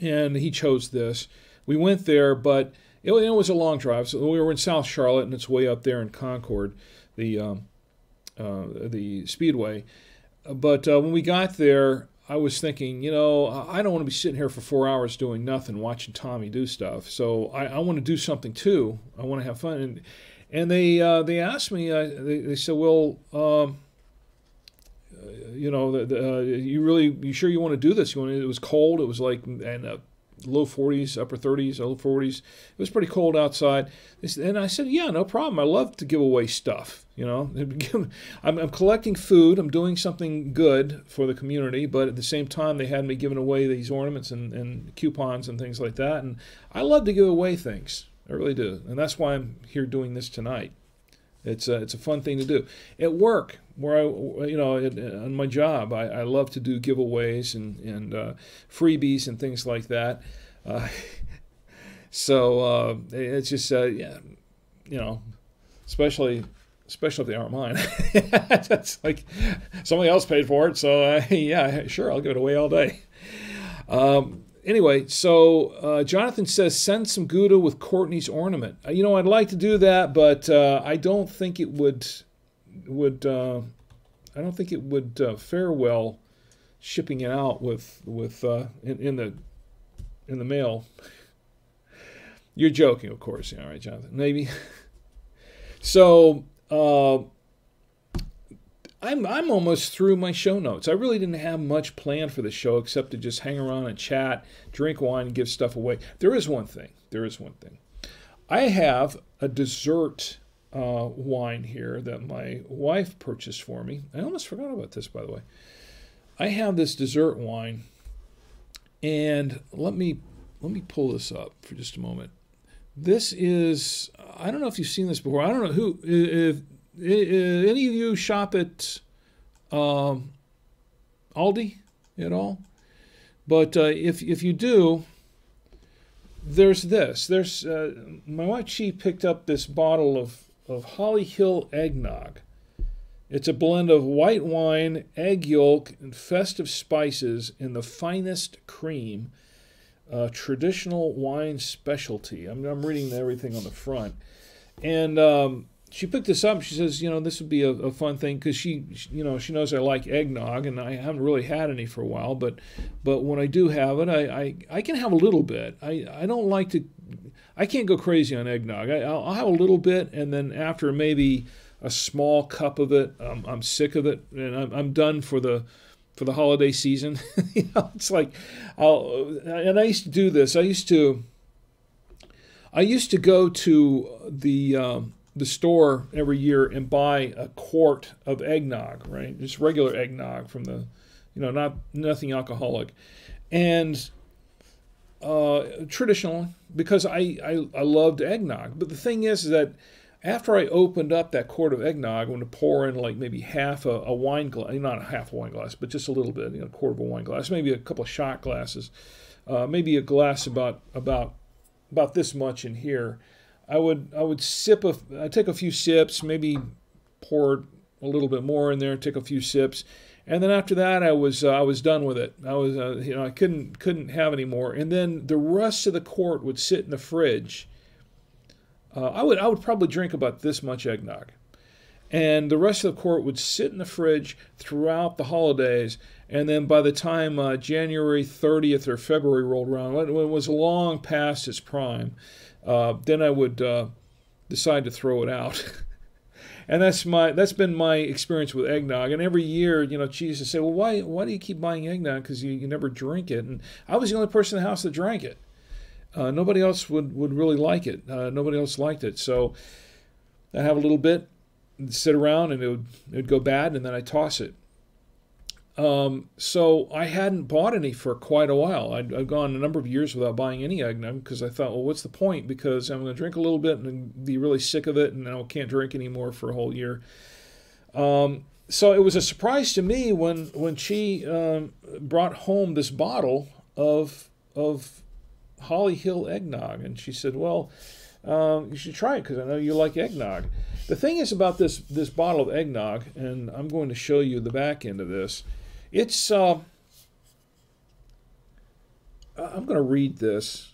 and he chose this. We went there, but it, it, was a long drive. So we were in South Charlotte, and it's way up there in Concord, the um, uh, the Speedway. But uh, when we got there, I was thinking, you know, I don't want to be sitting here for four hours doing nothing, watching Tommy do stuff. So I, I want to do something too. I want to have fun. And and they uh, they asked me, uh, they, they said, well. Um, you know, the, the, uh, you really, you sure you want to do this? You want? It was cold. It was like, and uh, low 40s, upper 30s, low 40s. It was pretty cold outside. And I said, yeah, no problem. I love to give away stuff. You know, I'm, I'm collecting food. I'm doing something good for the community, but at the same time, they had me giving away these ornaments and, and coupons and things like that. And I love to give away things. I really do. And that's why I'm here doing this tonight. It's a, it's a fun thing to do. At work, where I, you know, on my job, I, I love to do giveaways and, and uh, freebies and things like that. Uh, so uh, it's just, uh, yeah, you know, especially especially if they aren't mine. That's like somebody else paid for it, so uh, yeah, sure, I'll give it away all day. Um, anyway, so uh, Jonathan says send some Gouda with Courtney's ornament. Uh, you know, I'd like to do that, but uh, I don't think it would would uh, I don't think it would uh, fare well shipping it out with with uh, in, in, the in the mail. You're joking, of course. All right, Jonathan. Maybe. so I'm I'm almost through my show notes. I really didn't have much planned for the show except to just hang around and chat, drink wine, and give stuff away. There is one thing. There is one thing. I have a dessert uh, wine here that my wife purchased for me. I almost forgot about this, by the way. I have this dessert wine, and let me let me pull this up for just a moment. This is I don't know if you've seen this before. I don't know who if any of you shop at um, Aldi at all? But uh, if if you do, there's this. There's uh, my wife. She picked up this bottle of of Holly Hill eggnog. It's a blend of white wine, egg yolk, and festive spices in the finest cream. Uh, traditional wine specialty. I'm, I'm reading everything on the front, and um, she picked this up. She says, you know, this would be a, a fun thing because she, you know, she knows I like eggnog, and I haven't really had any for a while. But, but when I do have it, I, I, I can have a little bit. I, I don't like to, I can't go crazy on eggnog. I, I'll, I'll have a little bit, and then after maybe a small cup of it, um, I'm sick of it, and I'm, I'm done for the, for the holiday season. you know, it's like, I'll, and I used to do this. I used to, I used to go to the. Um, the store every year and buy a quart of eggnog, right? Just regular eggnog from the, you know, not nothing alcoholic, and uh, traditional because I, I I loved eggnog. But the thing is that after I opened up that quart of eggnog, I'm going to pour in like maybe half a, a wine glass, not a half a wine glass, but just a little bit, you know, a quarter of a wine glass, maybe a couple of shot glasses, uh, maybe a glass about about about this much in here I would I would sip a I take a few sips, maybe pour a little bit more in there, take a few sips, and then after that I was uh, I was done with it. I was uh, you know I couldn't couldn't have any more, and then the rest of the quart would sit in the fridge. Uh, I would I would probably drink about this much eggnog, and the rest of the quart would sit in the fridge throughout the holidays. And then by the time uh, January 30th or February rolled around, it was long past its prime, uh, then I would uh, decide to throw it out. and that's my that's been my experience with eggnog. And every year, you know, Jesus say, "Well, why why do you keep buying eggnog? Because you, you never drink it." And I was the only person in the house that drank it. Uh, nobody else would would really like it. Uh, nobody else liked it. So I have a little bit, sit around, and it would it would go bad, and then I toss it. Um, so I hadn't bought any for quite a while. I'd, I'd gone a number of years without buying any eggnog because I thought, well, what's the point? Because I'm going to drink a little bit and be really sick of it, and I can't drink anymore for a whole year. Um, so it was a surprise to me when when she um, brought home this bottle of of Holly Hill eggnog, and she said, "Well, um, you should try it because I know you like eggnog." The thing is about this this bottle of eggnog, and I'm going to show you the back end of this it's, uh, I'm going to read this.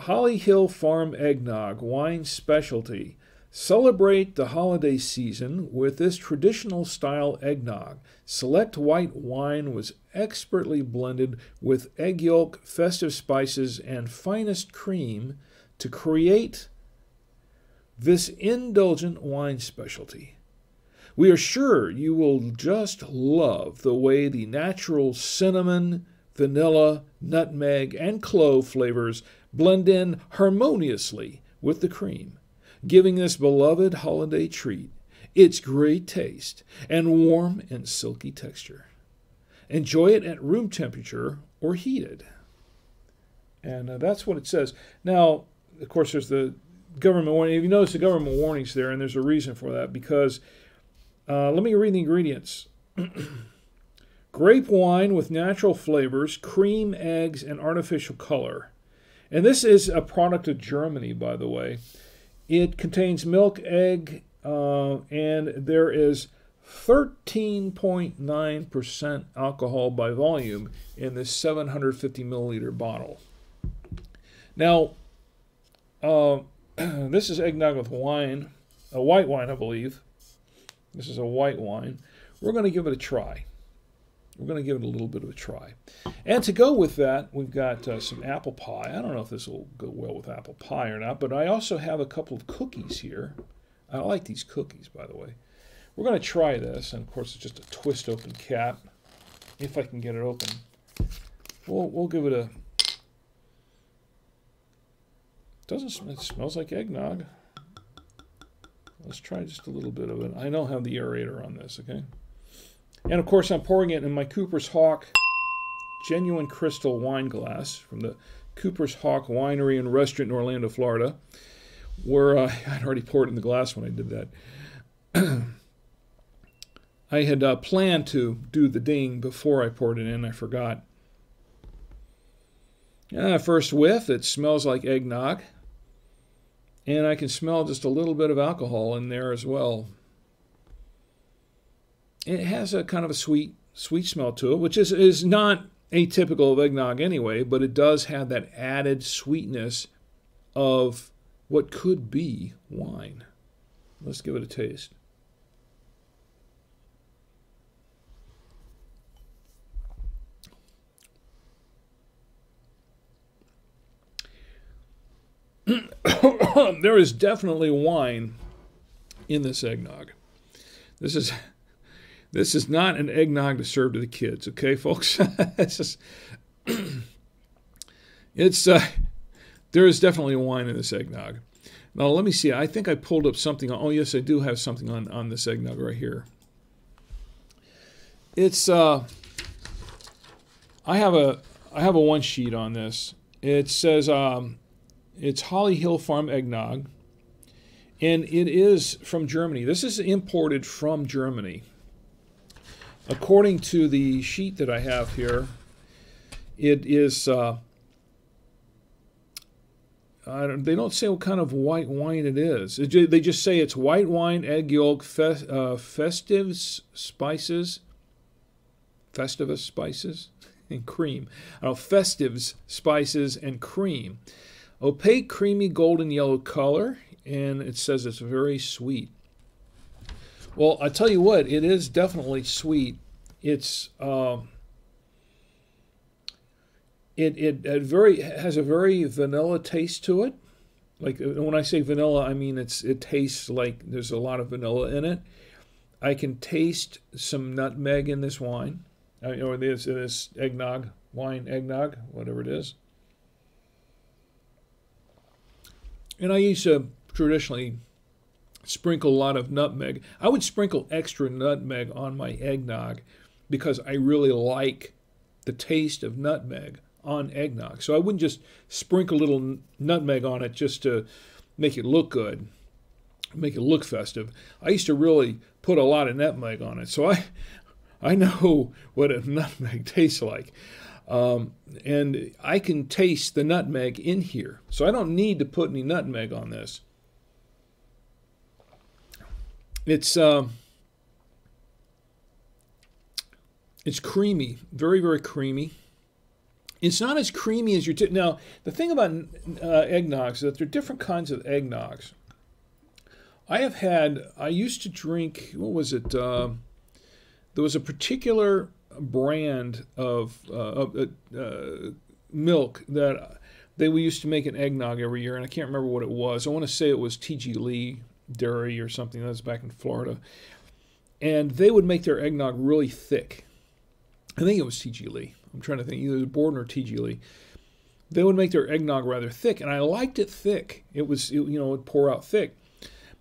Holly Hill Farm Eggnog, wine specialty. Celebrate the holiday season with this traditional style eggnog. Select white wine was expertly blended with egg yolk, festive spices, and finest cream to create this indulgent wine specialty. We are sure you will just love the way the natural cinnamon, vanilla, nutmeg, and clove flavors blend in harmoniously with the cream, giving this beloved holiday treat its great taste and warm and silky texture. Enjoy it at room temperature or heated. And uh, that's what it says. Now, of course, there's the government warning. If you notice the government warnings there, and there's a reason for that because uh, let me read the ingredients. Grape wine with natural flavors, cream, eggs, and artificial color. And this is a product of Germany, by the way. It contains milk, egg, uh, and there is 13.9% alcohol by volume in this 750 milliliter bottle. Now, uh, this is eggnog with wine, a white wine, I believe. This is a white wine. We're going to give it a try. We're going to give it a little bit of a try. And to go with that, we've got uh, some apple pie. I don't know if this will go well with apple pie or not, but I also have a couple of cookies here. I like these cookies, by the way. We're going to try this, and of course it's just a twist open cap. If I can get it open. We'll, we'll give it a... Doesn't it smells like eggnog. Let's try just a little bit of it. I don't have the aerator on this, okay? And of course I'm pouring it in my Cooper's Hawk genuine crystal wine glass from the Cooper's Hawk Winery and Restaurant in Orlando, Florida, where uh, I'd already poured it in the glass when I did that. I had uh, planned to do the ding before I poured it in. I forgot. Uh, first whiff, it smells like eggnog. And I can smell just a little bit of alcohol in there as well. It has a kind of a sweet, sweet smell to it, which is, is not atypical of eggnog anyway, but it does have that added sweetness of what could be wine. Let's give it a taste. there is definitely wine in this eggnog. This is this is not an eggnog to serve to the kids, okay, folks? it's just it's uh, there is definitely wine in this eggnog. Now let me see. I think I pulled up something. Oh yes, I do have something on on this eggnog right here. It's uh, I have a I have a one sheet on this. It says um, it's Holly Hill Farm eggnog, and it is from Germany. This is imported from Germany. According to the sheet that I have here, it is. Uh, don't, they don't say what kind of white wine it is. It, they just say it's white wine, egg yolk, fe, uh, festives spices, festivus spices, and cream. Know, festives spices and cream opaque, creamy, golden yellow color, and it says it's very sweet. Well, I tell you what, it is definitely sweet. It's uh, it, it it very has a very vanilla taste to it. Like when I say vanilla, I mean it's it tastes like there's a lot of vanilla in it. I can taste some nutmeg in this wine, or this this eggnog wine, eggnog, whatever it is. And I used to traditionally sprinkle a lot of nutmeg. I would sprinkle extra nutmeg on my eggnog because I really like the taste of nutmeg on eggnog. So I wouldn't just sprinkle a little nutmeg on it just to make it look good, make it look festive. I used to really put a lot of nutmeg on it. So I I know what a nutmeg tastes like. Um, and I can taste the nutmeg in here. So I don't need to put any nutmeg on this. It's uh, it's creamy, very very creamy. It's not as creamy as your now. The thing about uh, eggnogs is that there are different kinds of eggnogs. I have had. I used to drink. What was it? Uh, there was a particular brand of uh, uh, uh, milk that they we used to make an eggnog every year, and I can't remember what it was. I want to say it was T.G. Lee Dairy or something. That was back in Florida, and they would make their eggnog really thick. I think it was T.G. Lee. I'm trying to think either Borden or T.G. Lee. They would make their eggnog rather thick, and I liked it thick. It was it, you know would pour out thick.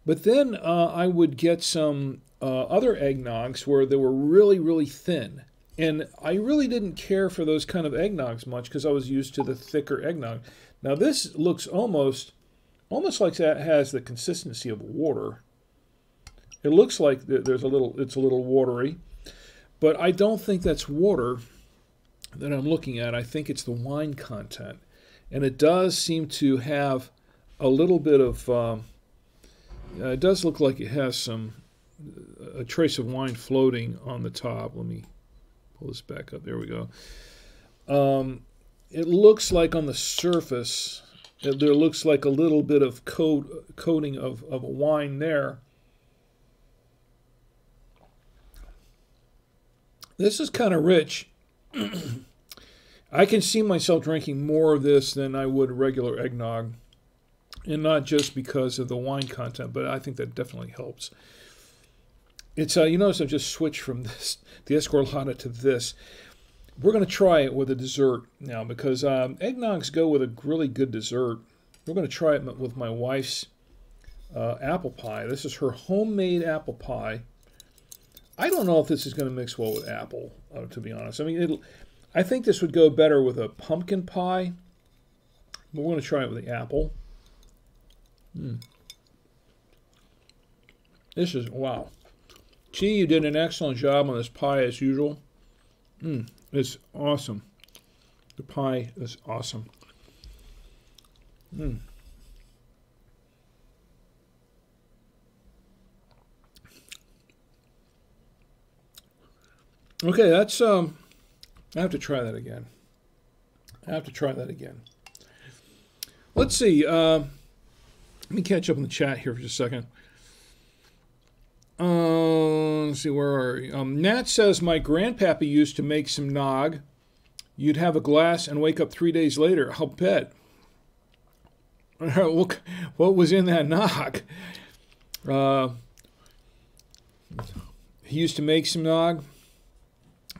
But then uh, I would get some uh, other eggnogs where they were really really thin and I really didn't care for those kind of eggnogs much because I was used to the thicker eggnog. Now this looks almost almost like that has the consistency of water. It looks like there's a little it's a little watery, but I don't think that's water that I'm looking at. I think it's the wine content, and it does seem to have a little bit of. Um, uh, it does look like it has some a trace of wine floating on the top. Let me pull this back up. There we go. Um, it looks like on the surface, there looks like a little bit of coat, coating of, of wine there. This is kind of rich. I can see myself drinking more of this than I would regular eggnog. And not just because of the wine content, but I think that definitely helps. It's uh, you notice I've just switched from this the Escorlada to this. We're going to try it with a dessert now because um, eggnogs go with a really good dessert. We're going to try it with my wife's uh, apple pie. This is her homemade apple pie. I don't know if this is going to mix well with apple, uh, to be honest. I mean, I think this would go better with a pumpkin pie. But we're going to try it with the apple. Mm. This is, wow. Gee, you did an excellent job on this pie as usual. Mm, it's awesome. The pie is awesome. Mm. Okay, that's um I have to try that again. I have to try that again. Let's see. Uh, let me catch up in the chat here for just a second. Uh, let's see, where are you? Um, Nat says, My grandpappy used to make some nog. You'd have a glass and wake up three days later. I'll bet. what was in that nog? Uh, he used to make some nog.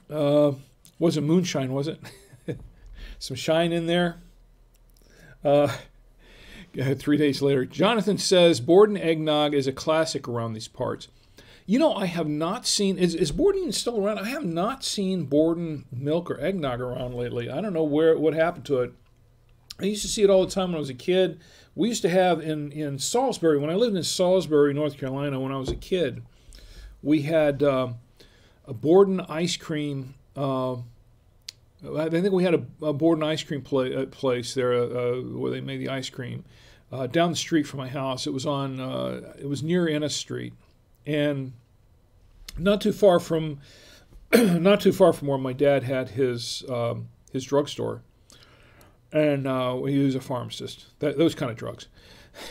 Uh, wasn't moonshine, was it? some shine in there. Uh, three days later, Jonathan says Borden eggnog is a classic around these parts. You know, I have not seen, is, is Borden still around? I have not seen Borden milk or eggnog around lately. I don't know where what happened to it. I used to see it all the time when I was a kid. We used to have in, in Salisbury, when I lived in Salisbury, North Carolina, when I was a kid, we had uh, a Borden ice cream. Uh, I think we had a, a Borden ice cream play, uh, place there uh, where they made the ice cream uh, down the street from my house. It was on, uh, it was near Ennis Street and not too far from not too far from where my dad had his um, his drugstore, and uh, he was a pharmacist. That, those kind of drugs.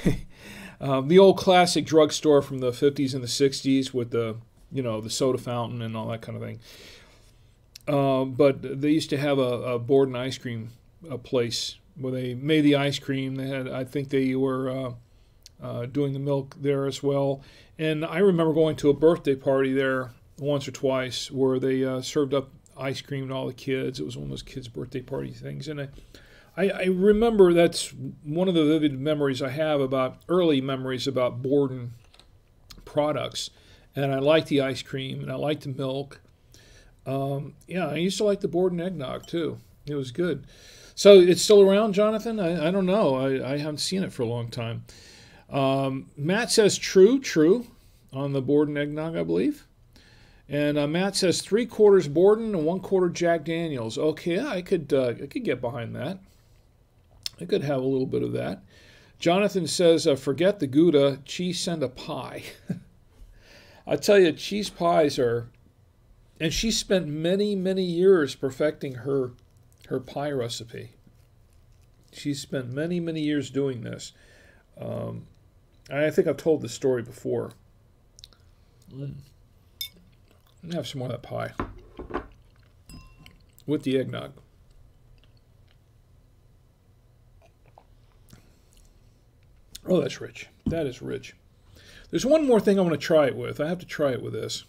um, the old classic drugstore from the 50s and the 60s with the you know the soda fountain and all that kind of thing. Uh, but they used to have a, a and ice cream a place where they made the ice cream. They had, I think, they were uh, doing the milk there as well. And I remember going to a birthday party there once or twice where they uh, served up ice cream to all the kids. It was one of those kids' birthday party things. And I, I, I remember that's one of the vivid memories I have about early memories about Borden products. And I liked the ice cream and I liked the milk. Um, yeah, I used to like the Borden eggnog too. It was good. So it's still around, Jonathan? I, I don't know. I, I haven't seen it for a long time. Um, Matt says true, true on the Borden eggnog, I believe. And uh, Matt says three quarters Borden and one quarter Jack Daniels. Okay, I could uh, I could get behind that. I could have a little bit of that. Jonathan says, uh, forget the Gouda, cheese send a pie. I tell you, cheese pies are, and she spent many many years perfecting her her pie recipe. She spent many many years doing this. Um, I think I've told this story before. Mm. Have some more of that pie with the eggnog. Oh, that's rich. That is rich. There's one more thing I want to try it with. I have to try it with this.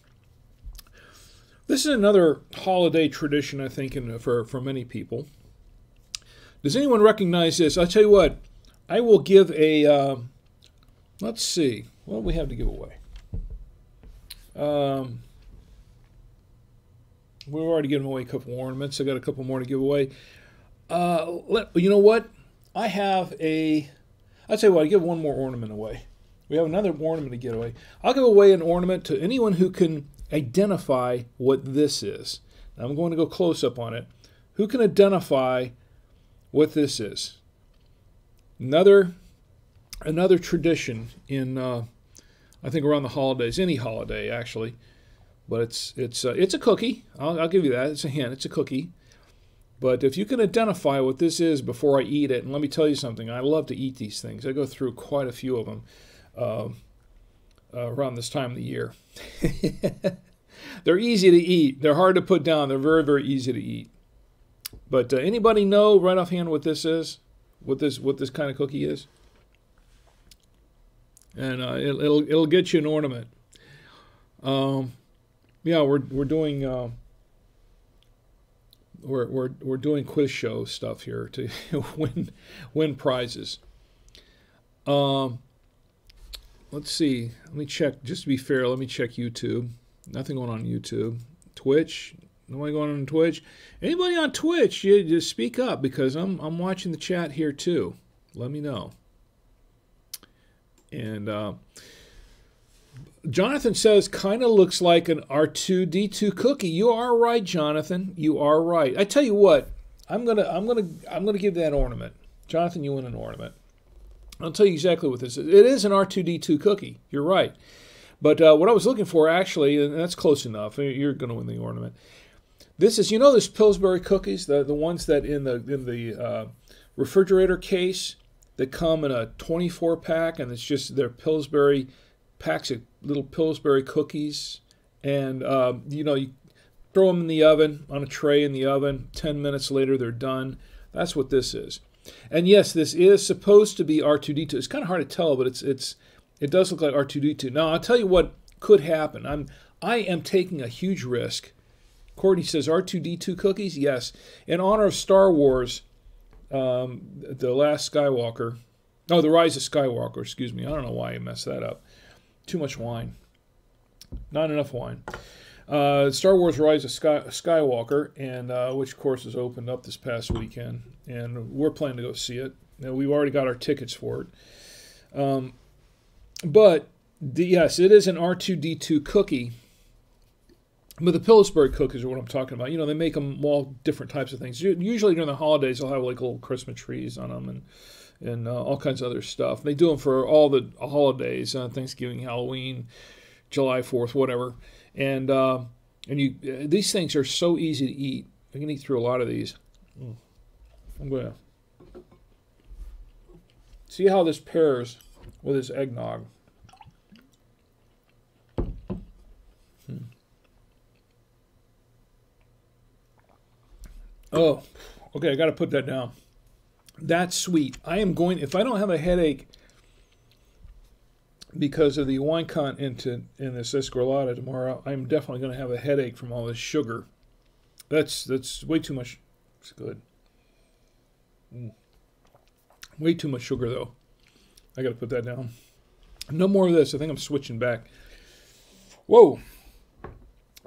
This is another holiday tradition, I think, in, for, for many people. Does anyone recognize this? I'll tell you what, I will give a. Uh, Let's see. What do we have to give away? Um, we've already given away a couple ornaments. I got a couple more to give away. Uh, let, you know what? I have a. I'll you what. I give one more ornament away. We have another ornament to give away. I'll give away an ornament to anyone who can identify what this is. I'm going to go close up on it. Who can identify what this is? Another another tradition in uh, I think around the holidays, any holiday actually. But it's it's uh, it's a cookie. I'll, I'll give you that. It's a hint. It's a cookie. But if you can identify what this is before I eat it, and let me tell you something, I love to eat these things. I go through quite a few of them uh, uh, around this time of the year. They're easy to eat. They're hard to put down. They're very, very easy to eat. But uh, anybody know right offhand what this is? What this what this kind of cookie is? And uh, it, will it'll get you an ornament. Um, yeah, we're we're doing uh, we're we're we're doing quiz show stuff here to win win prizes. Um, let's see. Let me check. Just to be fair, let me check YouTube. Nothing going on YouTube. Twitch. Nobody going on Twitch. Anybody on Twitch? You just speak up because I'm I'm watching the chat here too. Let me know. And uh, Jonathan says, kind of looks like an R2D2 cookie. You are right, Jonathan. You are right. I tell you what, I'm gonna, I'm gonna, I'm gonna give that ornament. Jonathan, you win an ornament. I'll tell you exactly what this is. It is an R2D2 cookie. You're right. But uh, what I was looking for, actually, and that's close enough. You're going to win the ornament. This is, you know, those Pillsbury cookies, the the ones that in the in the uh, refrigerator case that come in a 24 pack, and it's just they're Pillsbury packs of little Pillsbury cookies, and uh, you know you throw them in the oven on a tray in the oven. Ten minutes later, they're done. That's what this is. And yes, this is supposed to be R2D2. It's kind of hard to tell, but it's it's it does look like R2D2. Now I'll tell you what could happen. I'm I am taking a huge risk. Courtney says R2D2 cookies. Yes, in honor of Star Wars, um, the Last Skywalker. Oh, the Rise of Skywalker. Excuse me. I don't know why I messed that up. Too much wine. Not enough wine. Uh, Star Wars Rise of Sky, Skywalker, and uh, which of course has opened up this past weekend, and we're planning to go see it. Now, we've already got our tickets for it. Um, but the, yes, it is an R2D2 cookie. But the Pillsbury cookies are what I'm talking about. You know, they make them all different types of things. Usually during the holidays, they'll have like little Christmas trees on them and and uh, all kinds of other stuff. They do them for all the holidays, uh, Thanksgiving, Halloween, July Fourth, whatever. And uh, and you these things are so easy to eat. I can eat through a lot of these. Mm. I'm gonna see how this pairs with this eggnog. Hmm. Oh, okay. I got to put that down. That's sweet. I am going, if I don't have a headache because of the wine content in, in this escorlada tomorrow, I'm definitely going to have a headache from all this sugar. That's that's way too much. It's good. Mm. Way too much sugar, though. I got to put that down. No more of this. I think I'm switching back. Whoa.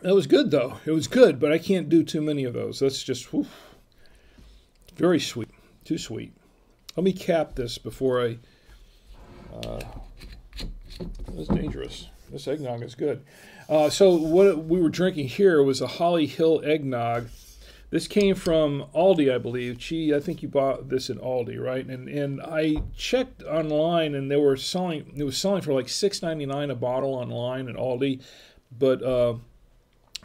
That was good, though. It was good, but I can't do too many of those. That's just whew, very sweet. Too sweet. Let me cap this before I. Uh, that's dangerous. This eggnog is good. Uh, so what we were drinking here was a Holly Hill eggnog. This came from Aldi, I believe. Gee, I think you bought this in Aldi, right? And and I checked online, and they were selling. It was selling for like six ninety nine a bottle online at Aldi, but uh,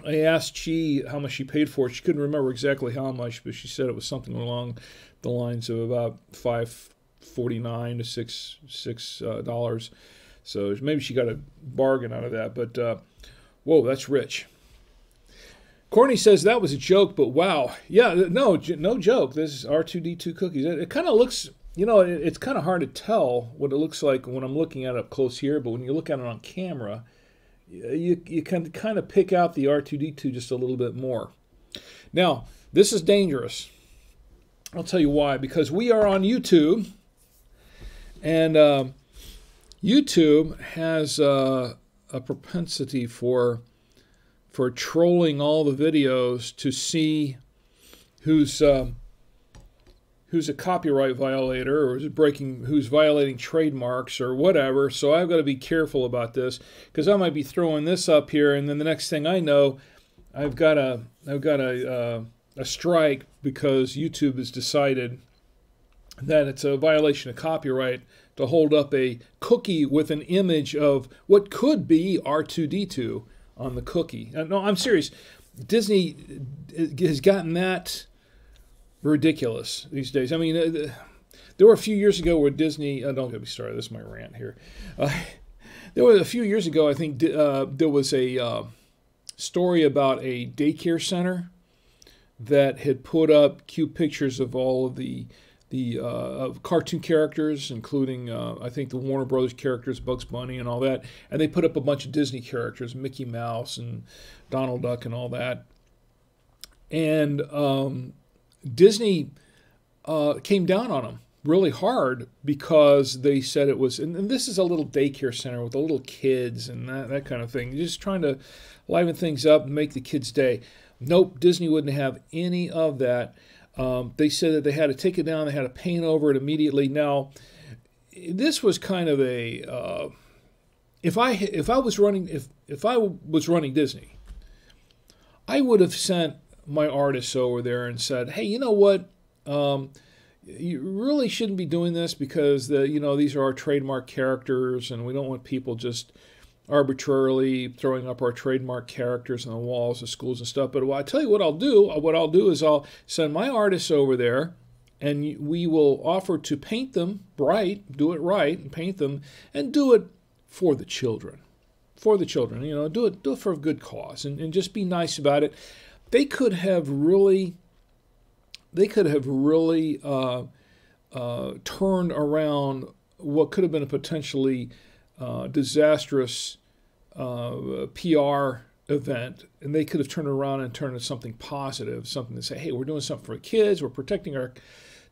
I asked she how much she paid for it. She couldn't remember exactly how much, but she said it was something along the lines of about five forty nine to six six uh, dollars. So maybe she got a bargain out of that. But uh, whoa, that's rich. Courtney says that was a joke, but wow, yeah, no, no joke. This is R two D two cookies. It, it kind of looks, you know, it, it's kind of hard to tell what it looks like when I'm looking at it up close here, but when you look at it on camera, you you can kind of pick out the R two D two just a little bit more. Now, this is dangerous I'll tell you why. Because we are on YouTube, and uh, YouTube has uh, a propensity for for trolling all the videos to see who's uh, who's a copyright violator or is breaking who's violating trademarks or whatever. So I've got to be careful about this because I might be throwing this up here, and then the next thing I know, I've got a I've got a uh, a strike because YouTube has decided that it's a violation of copyright to hold up a cookie with an image of what could be R2D2 on the cookie. Uh, no, I'm serious. Disney has gotten that ridiculous these days. I mean, uh, there were a few years ago where Disney. Uh, don't get me started. This is my rant here. Uh, there was a few years ago. I think uh, there was a uh, story about a daycare center that had put up cute pictures of all of the the of cartoon characters, including I think the Warner Brothers characters, Bugs Bunny and all that, and they put up a bunch of Disney characters, Mickey Mouse and Donald Duck and all that. And um, Disney uh, came down on them really hard because they said it was, and, this is a little daycare center with the little kids and that, that kind of thing, just trying to liven things up and make the kids' day. Nope, Disney wouldn't have any of that. Um, they said that they had to take it down, they had to paint over it immediately. Now, this was kind of a uh, if I if I was running if if I was running Disney, I would have sent my artists over there and said, "Hey, you know what? Um, you really shouldn't be doing this because the you know these are our trademark characters, and we don't want people just." arbitrarily throwing up our trademark characters on the walls of schools and stuff. But I tell you what I'll do. Uh, what I'll do is I'll send my artists over there, and we will offer to paint them bright, do it right, and paint them, and do it for the children, for the children. You know, do it do it for a good cause, and, and just be nice about it. They could have really, they could have really uh, uh, turned around what could have been a potentially uh, disastrous uh, PR event, and they could have turned around and turned into something positive, something to say, hey, we're doing something for kids, we're protecting our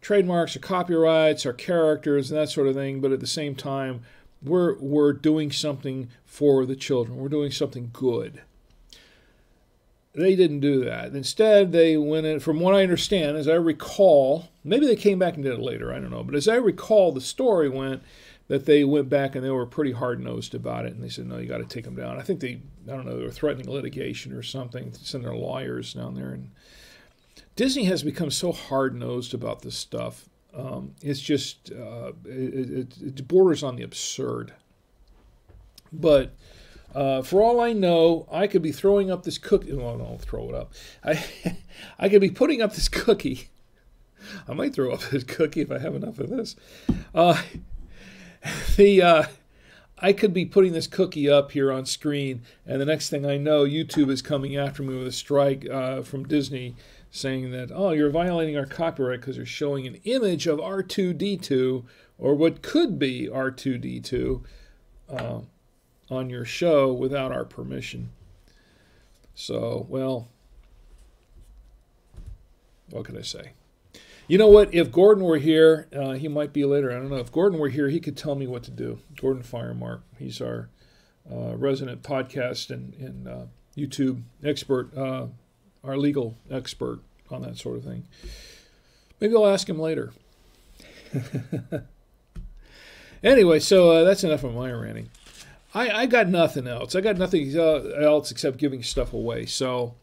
trademarks, our copyrights, our characters, and that sort of thing. But at the same time, we're we're doing something for the children. We're doing something good. They didn't do that. Instead, they went in. From what I understand, as I recall, maybe they came back and did it later. I don't know. But as I recall, the story went that they went back and they were pretty hard nosed about it, and they said, "No, you got to take them down." I think they, I don't know, they were threatening litigation or something, send their lawyers down there. And Disney has become so hard nosed about this stuff. Um, it's just uh, it, it, it, borders on the absurd. But uh, for all I know, I could be throwing up this cookie. Well, don't throw it up. I I could be putting up this cookie. I might throw up this cookie if I have enough of this. Uh, the uh, I could be putting this cookie up here on screen, and the next thing I know, YouTube is coming after me with a strike uh, from Disney saying that, oh, you're violating our copyright because you're showing an image of R2D2 or what could be R2D2 uh, on your show without our permission. So, well, what can I say? You know what? If Gordon were here, uh, he might be later. I don't know. If Gordon were here, he could tell me what to do. Gordon Firemark. He's our uh, resident podcast and, and uh, YouTube expert, uh, our legal expert on that sort of thing. Maybe I'll ask him later. anyway, so uh, that's enough of my ranting. I, I got nothing else. I got nothing else except giving stuff away. So,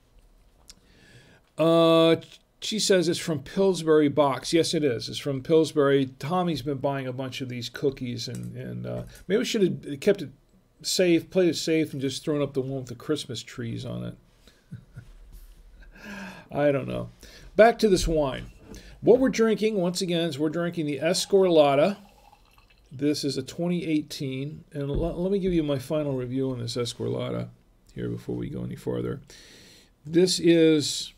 uh, she says it's from Pillsbury Box. Yes, it is. It's from Pillsbury. Tommy's been buying a bunch of these cookies, and, and uh, maybe we should have kept it safe, played it safe, and just thrown up the one with the Christmas trees on it. I don't know. Back to this wine. What we're drinking, once again, is we're drinking the Escorlada. This is a 2018. And let me give you my final review on this Escorlada here before we go any farther. This is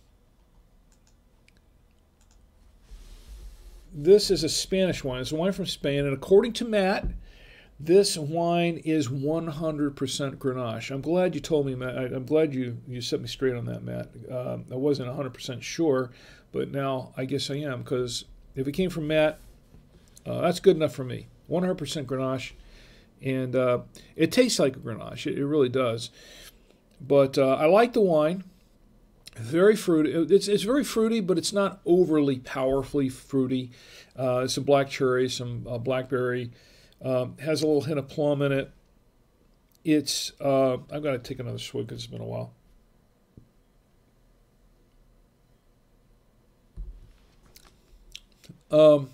this is a Spanish wine. It's a wine from Spain, and according to Matt, this wine is 100% Grenache. I'm glad you told me, Matt. I, am glad you, you set me straight on that, Matt. Uh, I wasn't 100% sure, but now I guess I am because if it came from Matt, uh, that's good enough for me. 100% Grenache, and uh, it tastes like a Grenache. It, it really does. But uh, I like the wine. Very fruity. It's, it's very fruity, but it's not overly powerfully fruity. Uh, some black cherry, some uh, blackberry. Um, has a little hint of plum in it. It's. Uh, I've got to take another swig because it's been a while. Um,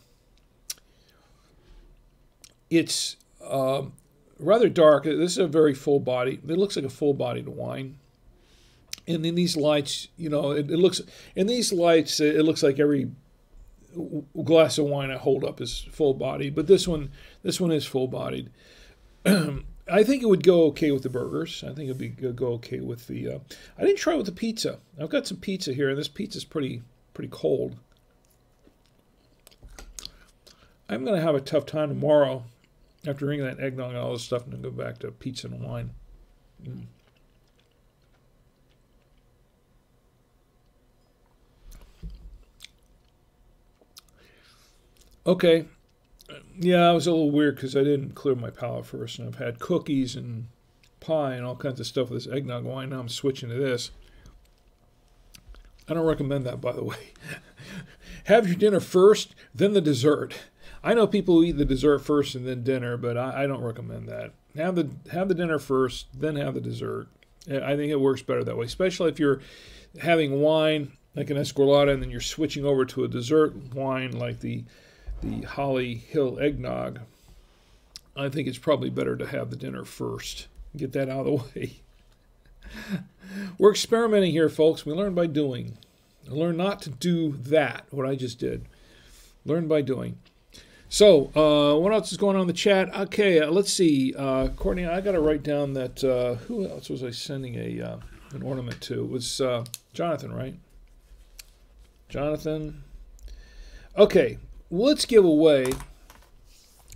it's um, rather dark. This is a very full body. It looks like a full bodied wine. And in these lights, you know, it, it looks in these lights, it looks like every glass of wine I hold up is full bodied, but this one, this one is full bodied. I think it would go okay with the burgers. I think it'd be go okay with the. Uh, I didn't try it with the pizza. I've got some pizza here, and this pizza's pretty pretty cold. I'm gonna have a tough time tomorrow after drinking that eggnog and all this stuff, and then go back to pizza and wine. Mm. Okay, yeah, it was a little weird because I didn't clear my palate first, and I've had cookies and pie and all kinds of stuff with this eggnog wine. Now I'm switching to this. I don't recommend that, by the way. Have your dinner first, then the dessert. I know people who eat the dessert first and then dinner, but I, I don't recommend that. Have the have the dinner first, then have the dessert. I think it works better that way, especially if you're having wine like an Escorlada and then you're switching over to a dessert wine like the the Holly Hill eggnog, I think it's probably better to have the dinner first. Get that out of the way. We're experimenting here, folks. We learn by doing. learn not to do that, what I just did. Learn by doing. So, uh, what else is going on in the chat? Okay, uh, let's see. Uh, Courtney, I got to write down that. Uh, who else was I sending a uh, an ornament to? It was uh, Jonathan, right? Jonathan. Okay, let's give away.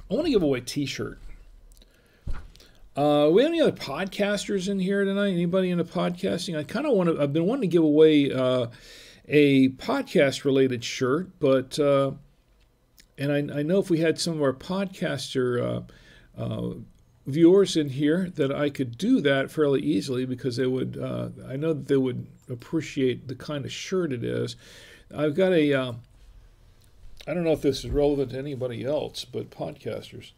I want to give away a T-shirt. Uh, we have any other podcasters in here tonight? Anybody into podcasting? I kind of want to. I've been wanting to give away a podcast-related shirt, but and I, I, know if we had some of our podcaster uh, uh, viewers in here, that I could do that fairly easily because they would. Uh, I know that they would appreciate the kind of shirt it is. I've got a I don't know if this is relevant to anybody else, but podcasters.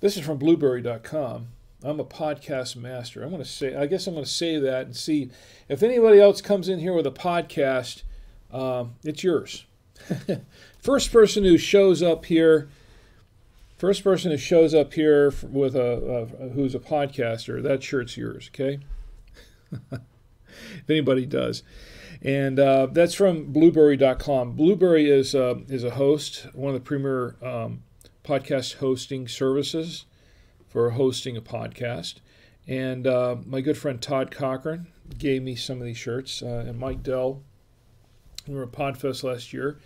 This is from blubrry.com. I'm a podcast master. I'm going to say, I guess I'm going to say that and see if anybody else comes in here with a podcast, um, it's yours. first person who shows up here, first person who shows up here with a, a who's a podcaster, that shirt's yours. Okay. if anybody does. And uh, that's from blubrry.com. Blubrry is, uh, is a host, one of the premier um, podcast hosting services for hosting a podcast. And uh, my good friend Todd Cochran gave me some of these shirts, uh, and Mike Dell, we were at Podfest last year.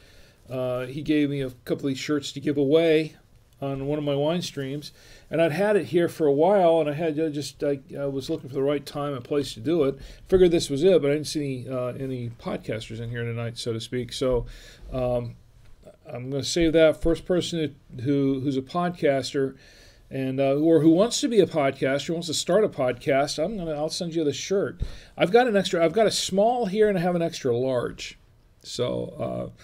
Uh, he gave me a couple of these shirts to give away on one of my wine streams, and I'd had it here for a while, and I had just I, I, was looking for the right time and place to do it. Figured this was it, but I didn't see any, uh, any podcasters in here tonight, so to speak. So um, I'm going to save that first person who who's a podcaster. And uh, or who wants to be a podcaster, wants to start a podcast, I'm gonna I'll send you the shirt. I've got an extra. I've got a small here, and I have an extra large. So uh,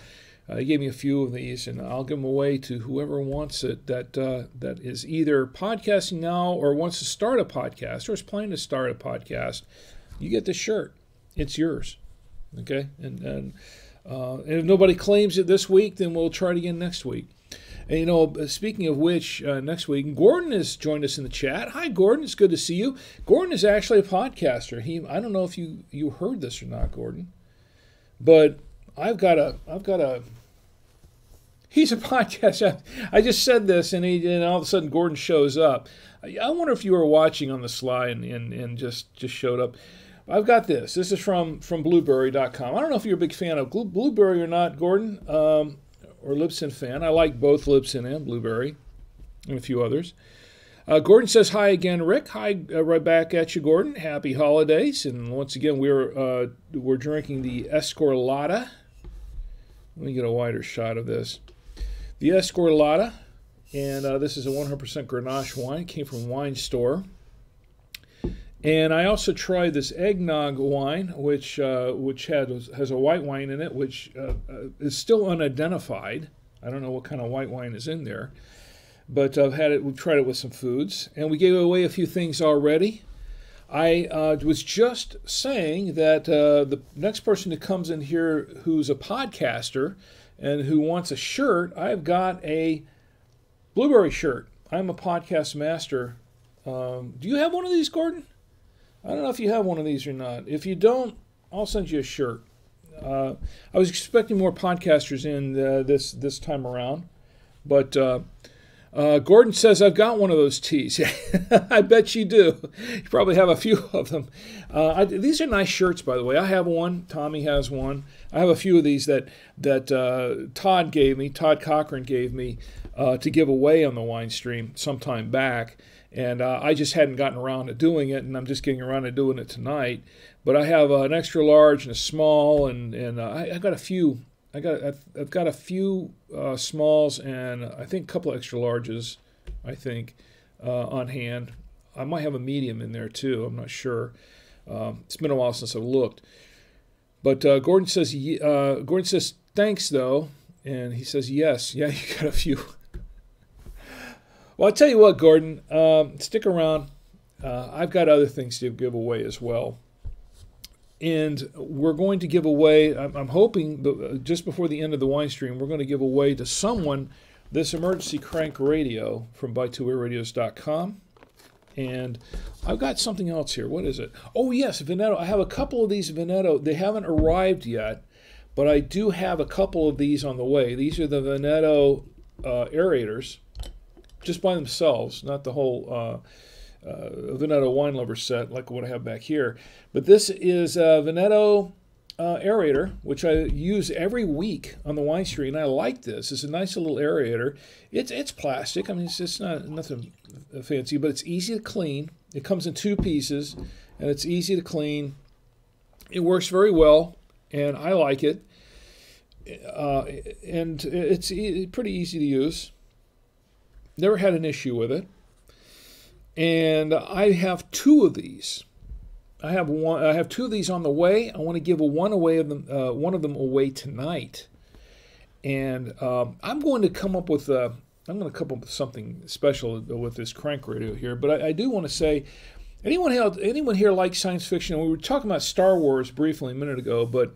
uh, he gave me a few of these, and I'll give them away to whoever wants it. That uh, that is either podcasting now or wants to start a podcast or is planning to start a podcast. You get this shirt; it's yours. Okay, and and, uh, and if nobody claims it this week, then we'll try it again next week. And you know, speaking of which, uh, next week Gordon has joined us in the chat. Hi, Gordon. It's good to see you. Gordon is actually a podcaster. He, I don't know if you you heard this or not, Gordon, but I've got a I've got a he's a podcast. I just said this, and he and all of a sudden Gordon shows up. I wonder if you were watching on the sly and, and, and just just showed up. I've got this. This is from from Blubrry.com. I don't know if you're a big fan of Blubrry or not, Gordon, um, or Libsyn fan. I like both Libsyn and Blubrry, and a few others. Uh, Gordon says hi again, Rick. Hi, uh, right back at you, Gordon. Happy holidays, and once again we're uh, we're drinking the Escorlada. Let me get a wider shot of this. The Escorlada, and uh, this is a 100% Grenache wine. Came from Wine Store. And I also tried this eggnog wine, which uh, which had has a white wine in it, which uh, uh, is still unidentified. I don't know what kind of white wine is in there, but I've had it. We've tried it with some foods, and we gave away a few things already. I uh, was just saying that uh, the next person who comes in here who's a podcaster and who wants a shirt, I've got a Blubrry shirt. I'm a podcast master. Um, do you have one of these, Gordon? I don't know if you have one of these or not. If you don't, I'll send you a shirt. Uh, I was expecting more podcasters in uh, this this time around, but uh, uh, Gordon says I've got one of those tees. I bet you do. You probably have a few of them. Uh, I, these are nice shirts, by the way. I have one. Tommy has one. I have a few of these that that uh, Todd gave me. Todd Cochran gave me to give away on the wine stream sometime back and uh, I just hadn't gotten around to doing it, and I'm just getting around to doing it tonight. But I have uh, an extra large and a small, and and uh, I, I, got a few. I got I've, I've got a few uh, smalls and I think a couple of extra larges. I think uh, on hand. I might have a medium in there too. I'm not sure. Um, it's been a while since I've looked. But uh, Gordon says Gordon says thanks though, and he says yes. Yeah, you got a few. Well, I'll tell you what, Gordon, um, stick around. Uh, I've got other things to give away as well. And we're going to give away, I'm, I'm hoping just before the end of the wine stream, we're going to give away to someone this emergency crank radio from buytwowayradios.com. And I've got something else here. What is it? Oh, yes, Veneto. I have a couple of these Veneto. They haven't arrived yet, but I do have a couple of these on the way. These are the Veneto uh, aerators just by themselves, not the whole uh, uh, Veneto wine lover set like what I have back here. But this is a Veneto uh, aerator, which I use every week on the wine stream. I like this. It's a nice little aerator. It's it's plastic. I mean, it's just not nothing fancy, but it's easy to clean. It comes in two pieces, and it's easy to clean. It works very well, and I like it. Uh, and it's e- pretty easy to use. Never had an issue with it. And I have two of these. I have one. I have two of these on the way. I want to give a one away of them. Uh, one of them away tonight. And um, I'm going to come up with. A, I'm going to come up with something special with this crank radio here. But I, I do want to say, anyone here, anyone here likes science fiction? We were talking about Star Wars briefly a minute ago, but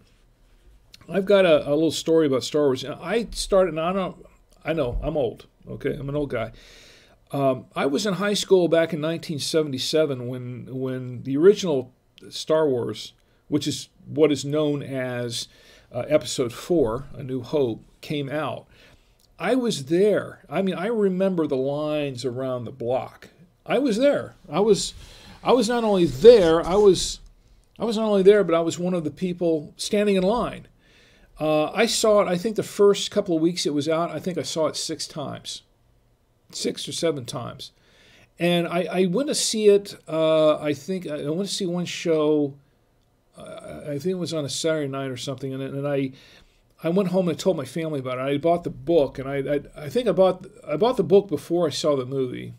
I've got a, a little story about Star Wars. I started. And I don't. I know I'm old. Okay, I'm an old guy. Um, I was in high school back in 1977 when when the original Star Wars, which is what is known as uh, Episode Four, A New Hope, came out. I was there. I mean, I remember the lines around the block. I was there. I was, I was not only there. I was, I was not only there, but I was one of the people standing in line. Uh, I saw it, I think the first couple of weeks it was out, I think I saw it six times, six or seven times. And I, I went to see it, uh, I think, I went to see one show, uh, I think it was on a Saturday night or something, and, and I, I went home and I told my family about it. I bought the book, and I, I, I think I bought, I bought the book before I saw the movie.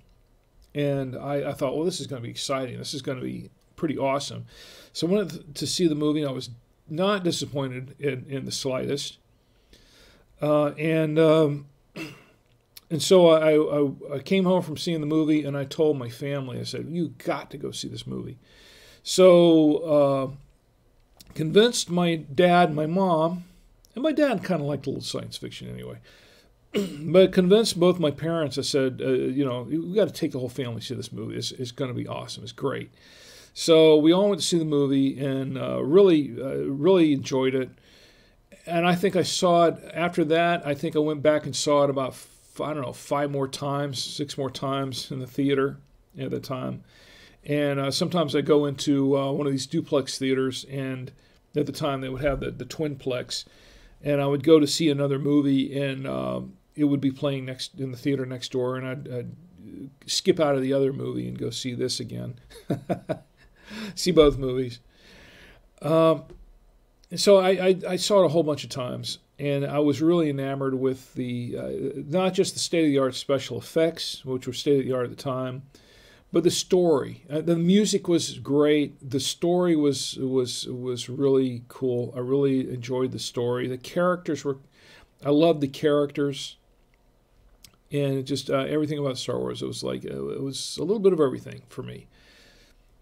And I, I thought, well, this is going to be exciting. This is going to be pretty awesome. So I went to see the movie, and I was not disappointed in, in the slightest. Uh, and um, and so I, I, I, came home from seeing the movie and I told my family, I said, You got to go see this movie. So uh, convinced my dad, my mom, and my dad kind of liked a little science fiction anyway. but convinced both my parents, I said, uh, you know, we got to take the whole family to see this movie. It's, it's going to be awesome. It's great. So we all went to see the movie and uh, really, uh, really enjoyed it. And I think I saw it after that. I think I went back and saw it about I don't know five more times, six more times in the theater at the time. And uh, sometimes I go into uh, one of these duplex theaters, and at the time they would have the the twinplex, and I would go to see another movie, and um, it would be playing next in the theater next door, and I'd, I'd skip out of the other movie and go see this again. see both movies. Um, so I, I, I, saw it a whole bunch of times, and I was really enamored with the uh, not just the state of the art special effects, which were state of the art at the time, but the story. Uh, the music was great. The story was was was really cool. I really enjoyed the story. The characters were, I loved the characters. And just uh, everything about Star Wars, it was like uh, it was a little bit of everything for me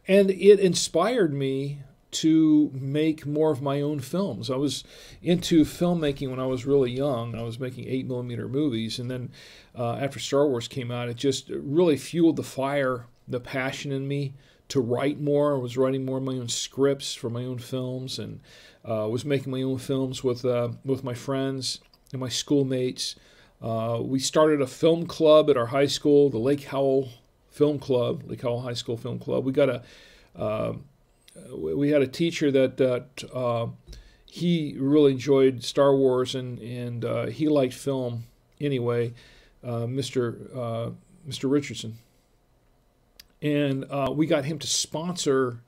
and it inspired me to make more of my own films. I was into filmmaking when I was really young. I was making eight millimeter movies, and then uh, after Star Wars came out, it just really fueled the fire, the passion in me to write more. I was writing more of my own scripts for my own films, and uh, was making my own films with uh, with my friends and my schoolmates. Uh, we started a film club at our high school, the Lake Howell Film Club, Lake Howell High School Film Club. We got a uh, we had a teacher that that uh, he really enjoyed Star Wars and and uh, he liked film anyway, Mr. Mr. Richardson and uh, we got him to sponsor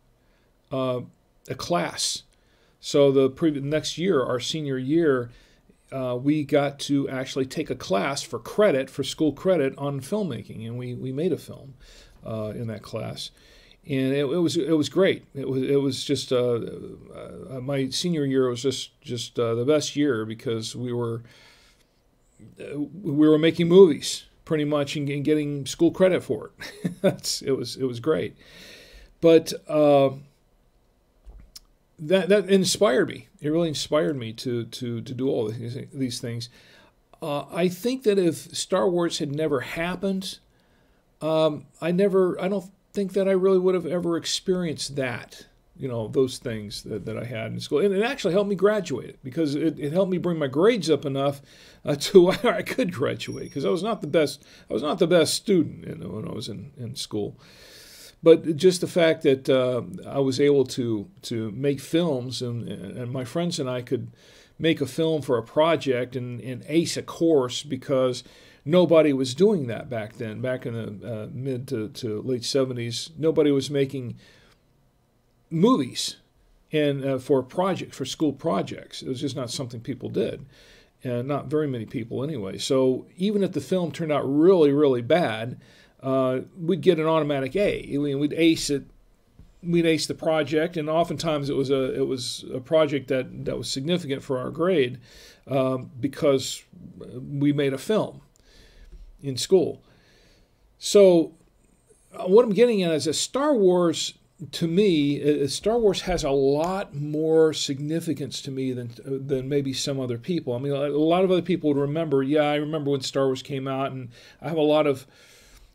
uh, a class. So the next year, our senior year, uh, we got to actually take a class for credit for school credit on filmmaking, and we, we made a film uh, in that class, and it, it, was it was great. It was it was just uh, uh, my senior year was just just the best year because we were we were making movies pretty much and, and getting school credit for it. It was it was great, but uh, that that inspired me. It really inspired me to to to do all these, these things. Uh, I think that if Star Wars had never happened, um, I never I don't think that I really would have ever experienced that you know those things that, that I had in school, and it actually helped me graduate because it, it helped me bring my grades up enough uh, to where I could graduate because I was not the best I was not the best student you know, when I was in, in school, but just the fact that uh, I was able to to make films and and my friends and I could make a film for a project and, and ace a course because nobody was doing that back then back in the uh, mid to, to late 70s nobody was making movies and uh, for project for school projects. It was just not something people did, and not very many people anyway. So even if the film turned out really really bad, uh, we'd get an automatic A. We'd ace it. We'd ace the project, and oftentimes it was a it was a project that that was significant for our grade um, because we made a film in school. So uh, what I'm getting at is that Star Wars to me, Star Wars has a lot more significance to me than than maybe some other people. I mean, a lot of other people would remember. Yeah, I remember when Star Wars came out, and I have a lot of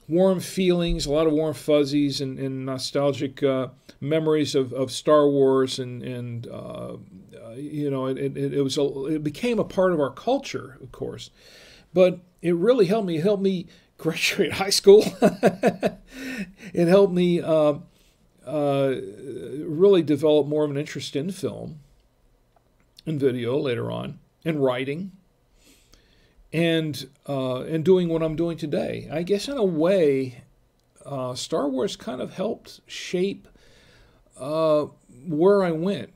warm feelings, a lot of warm fuzzies, and, and nostalgic uh, memories of, of Star Wars, and and uh, you know, it, it, it was a, it became a part of our culture, of course, but it really helped me. It helped me graduate high school. it helped me. Uh, uh, really develop more of an interest in film and video later on, and writing, and uh, and doing what I'm doing today. I guess in a way, uh, Star Wars kind of helped shape uh, where I went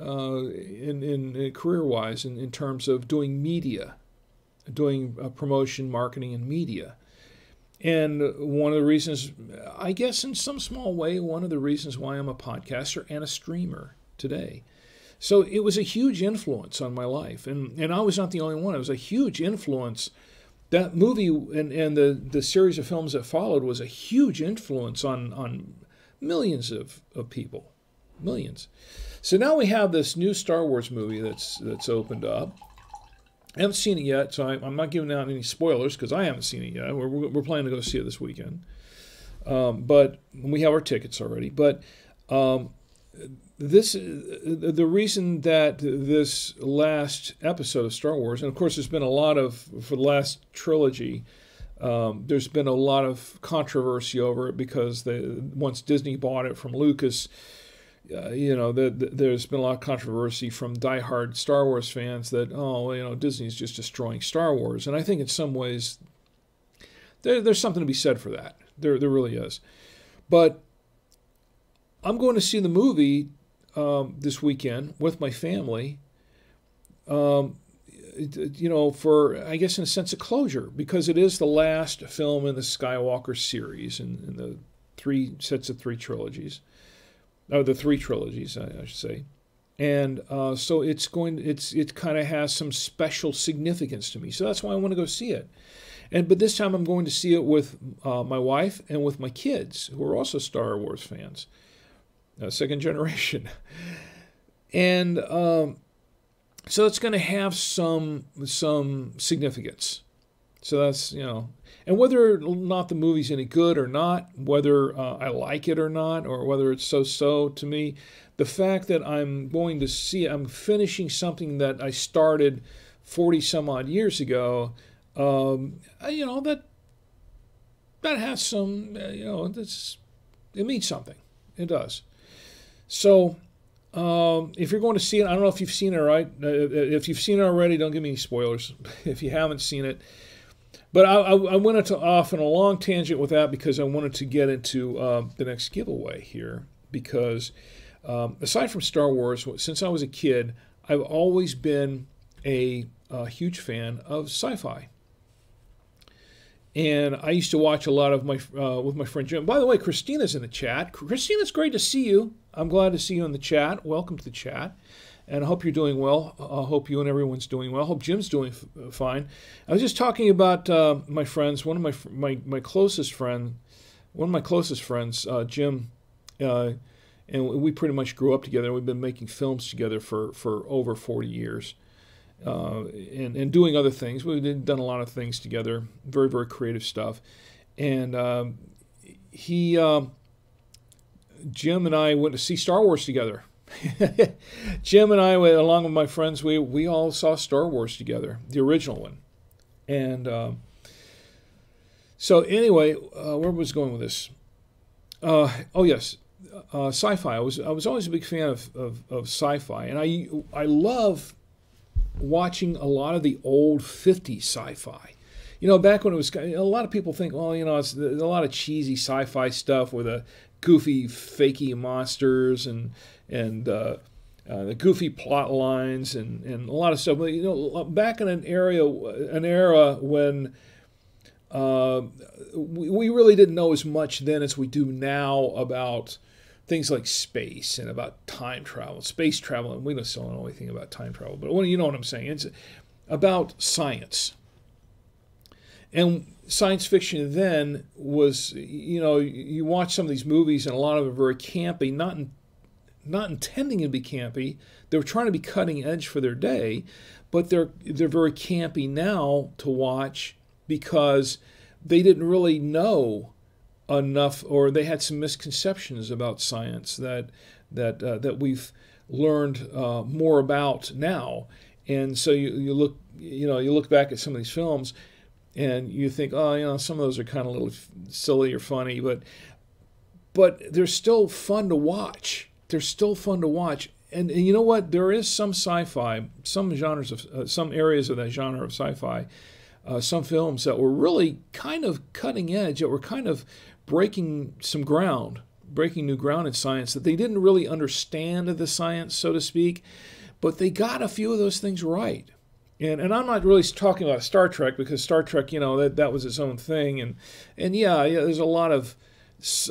uh, in, in, in career wise in, in terms of doing media, doing uh, promotion, marketing, and media. And one of the reasons, I guess in some small way, one of the reasons why I'm a podcaster and a streamer today. So it was a huge influence on my life. And, and I was not the only one, it was a huge influence. That movie and, and the, the series of films that followed was a huge influence on, on millions of, of people. Millions. So now we have this new Star Wars movie that's that's opened up. I haven't seen it yet, so I, am not giving out any spoilers because I haven't seen it yet. We're, we're planning to go see it this weekend. Um, but we have our tickets already. But um, this, the reason that this last episode of Star Wars, and of course, there's been a lot of for the last trilogy. Um, there's been a lot of controversy over it because they, once Disney bought it from Lucas, uh, you know, the, the, there's been a lot of controversy from diehard Star Wars fans that, oh, you know, Disney's just destroying Star Wars. And I think in some ways there, there's something to be said for that. There, there really is. But I'm going to see the movie um, this weekend with my family. Um, you know, for I guess in a sense of closure, because it is the last film in the Skywalker series and the three sets of three trilogies or the three trilogies, I, I should say. And uh, so it's going, it's it kind of has some special significance to me. So that's why I want to go see it. And but this time I'm going to see it with uh, my wife and with my kids, who are also Star Wars fans. uh, second generation, and um, so it's going to have some some significance. So that's you know, and whether or not the movie's any good or not, whether uh, I like it or not, or whether it's so-so to me, the fact that I'm going to see, I'm finishing something that I started 40 some odd years ago, um, you know that that has some, uh, you know, that's it means something. It does. So um, if you're going to see it, I don't know if you've seen it, right? Uh, if you've seen it already, don't give me any spoilers. if you haven't seen it, but I, I went into, off on a long tangent with that because I wanted to get into uh, the next giveaway here. Because um, aside from Star Wars, since I was a kid, I've always been a, a huge fan of sci-fi. And I used to watch a lot of my uh, with my friend Jim. By the way, Christina's in the chat. Christina, it's great to see you. I'm glad to see you in the chat. Welcome to the chat and I hope you're doing well. I hope you and everyone's doing well. I hope Jim's doing uh, fine. I was just talking about uh, my friends. One of my my my closest friend, one of my closest friends, uh, Jim, uh, and we pretty much grew up together. We've been making films together for for over 40 years, uh, and and doing other things. We've done a lot of things together. Very very creative stuff, and um, he. Um, Jim and I went to see Star Wars together Jim and I, along with my friends, we we all saw Star Wars together, the original one, and uh, so anyway, uh, where was going with this? Uh, oh yes, uh, sci-fi. I was I was always a big fan of, of, of sci-fi, and I I love watching a lot of the old '50s sci-fi. You know, back when it was, a lot of people think, well, you know, it's a lot of cheesy sci-fi stuff with a goofy, fakey monsters and and uh, uh, the goofy plot lines and, and a lot of stuff. You know, back in an area, an era when uh, we, we really didn't know as much then as we do now about things like space and about time travel, space travel, and we don't still know anything about time travel. But you know what I'm saying? It's about science. And science fiction then was, you know, you watch some of these movies and a lot of them are very campy, not in not intending to be campy. They were trying to be cutting edge for their day, but they're they're very campy now to watch because they didn't really know enough, or they had some misconceptions about science that that uh, that we've learned uh, more about now. And so you, you look you know you look back at some of these films, and you think, oh, you know, some of those are kind of a little silly or funny, but but they're still fun to watch they're still fun to watch. And, and you know what? There is some sci-fi, some genres of, uh, some areas of that genre of sci-fi, uh, some films that were really kind of cutting edge, that were kind of breaking some ground, breaking new ground in science that they didn't really understand the science, so to speak, but they got a few of those things right. And, and I'm not really talking about Star Trek because Star Trek, you know, that, that was its own thing. And, and yeah, yeah, there's a lot of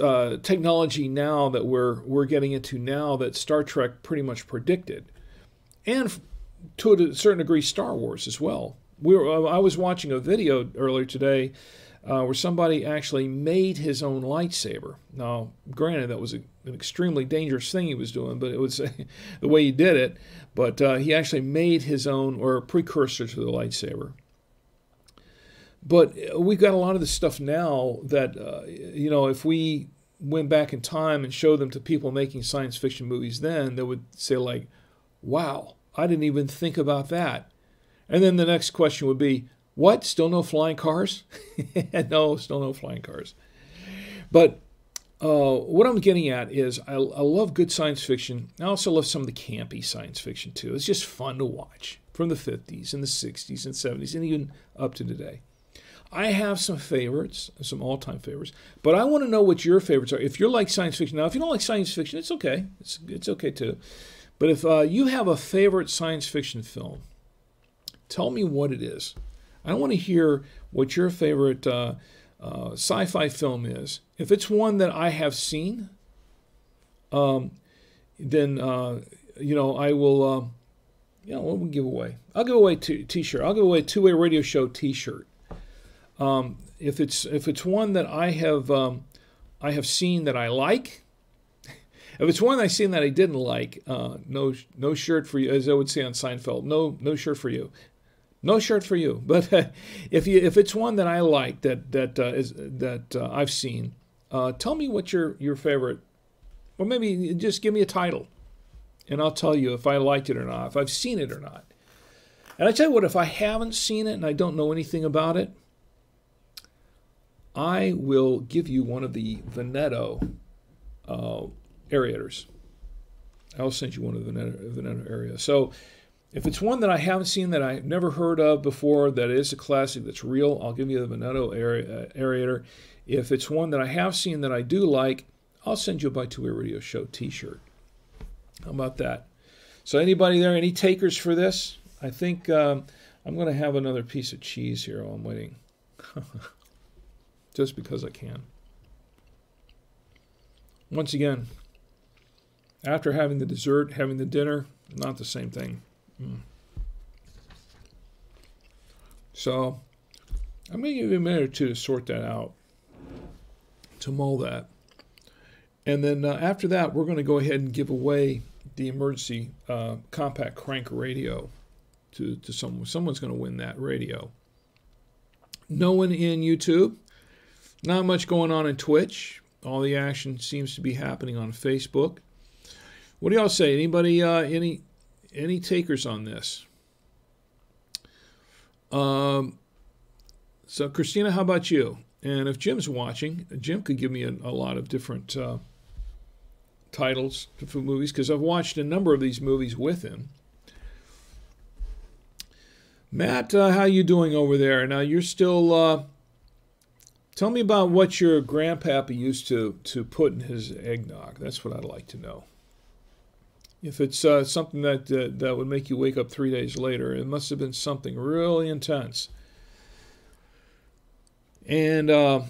uh, technology now that we're we're getting into now that Star Trek pretty much predicted, and to a certain degree Star Wars as well. We were, I was watching a video earlier today uh, where somebody actually made his own lightsaber. Now, granted, that was a, an extremely dangerous thing he was doing, but it was the way he did it. But uh, he actually made his own or a precursor to the lightsaber. But uh, we've got a lot of this stuff now that, uh, you know, if we went back in time and showed them to people making science fiction movies then, they would say, like, wow, I didn't even think about that. And then the next question would be, what? Still no flying cars? no, still no flying cars. But uh, what I'm getting at is I, I, love good science fiction. I also love some of the campy science fiction too. It's just fun to watch from the 50s and the 60s and 70s and even up to today. I have some favorites, some all time favorites, but I want to know what your favorites are. If you're like science fiction, now, if you don't like science fiction, it's okay. It's, it's okay too. But if uh, you have a favorite science fiction film, tell me what it is. I want to hear what your favorite uh, uh, sci fi film is. If it's one that I have seen, um, then, uh, you know, I will. Uh, you know, what will give away? I'll give away t shirt. I'll give away a two way radio show t shirt. Um, if it's if it's one that I have um, I have seen that I like, if it's one I seen that I didn't like, uh, no no shirt for you, as I would say on Seinfeld. No no shirt for you. No shirt for you. But if you if it's one that I like that that uh, is that uh, I've seen, uh, tell me what your your favorite, or maybe just give me a title, and I'll tell you if I liked it or not, if I've seen it or not. And I tell you what, if I haven't seen it and I don't know anything about it, I will give you one of the Veneto uh, aerators. I'll send you one of the Veneto, Veneto area. So if it's one that I haven't seen that I've never heard of before, that is a classic that's real, I'll give you the Veneto uh, aerator. If it's one that I have seen that I do like, I'll send you a Buy Two Way Radio Show T-shirt. How about that? So anybody there, any takers for this? I think um, I'm going to have another piece of cheese here while I'm waiting. Just because I can. Once again, after having the dessert, having the dinner, not the same thing. Mm. So I'm going to give you a minute or two to sort that out, to mull that. And then uh, after that, we're going to go ahead and give away the emergency uh, compact crank radio to, to someone. Someone's going to win that radio. No one in YouTube. Not much going on in Twitch. All the action seems to be happening on Facebook. What do y'all say? Anybody? Uh, any any takers on this? Um, so Christina, how about you? And if Jim's watching, Jim could give me a, a lot of different uh, titles for movies because I've watched a number of these movies with him. Matt, uh, how you doing over there? Now you're still. Tell me about what your grandpappy used to to put in his eggnog. That's what I'd like to know. If it's uh, something that uh, that would make you wake up three days later, it must have been something really intense. And uh,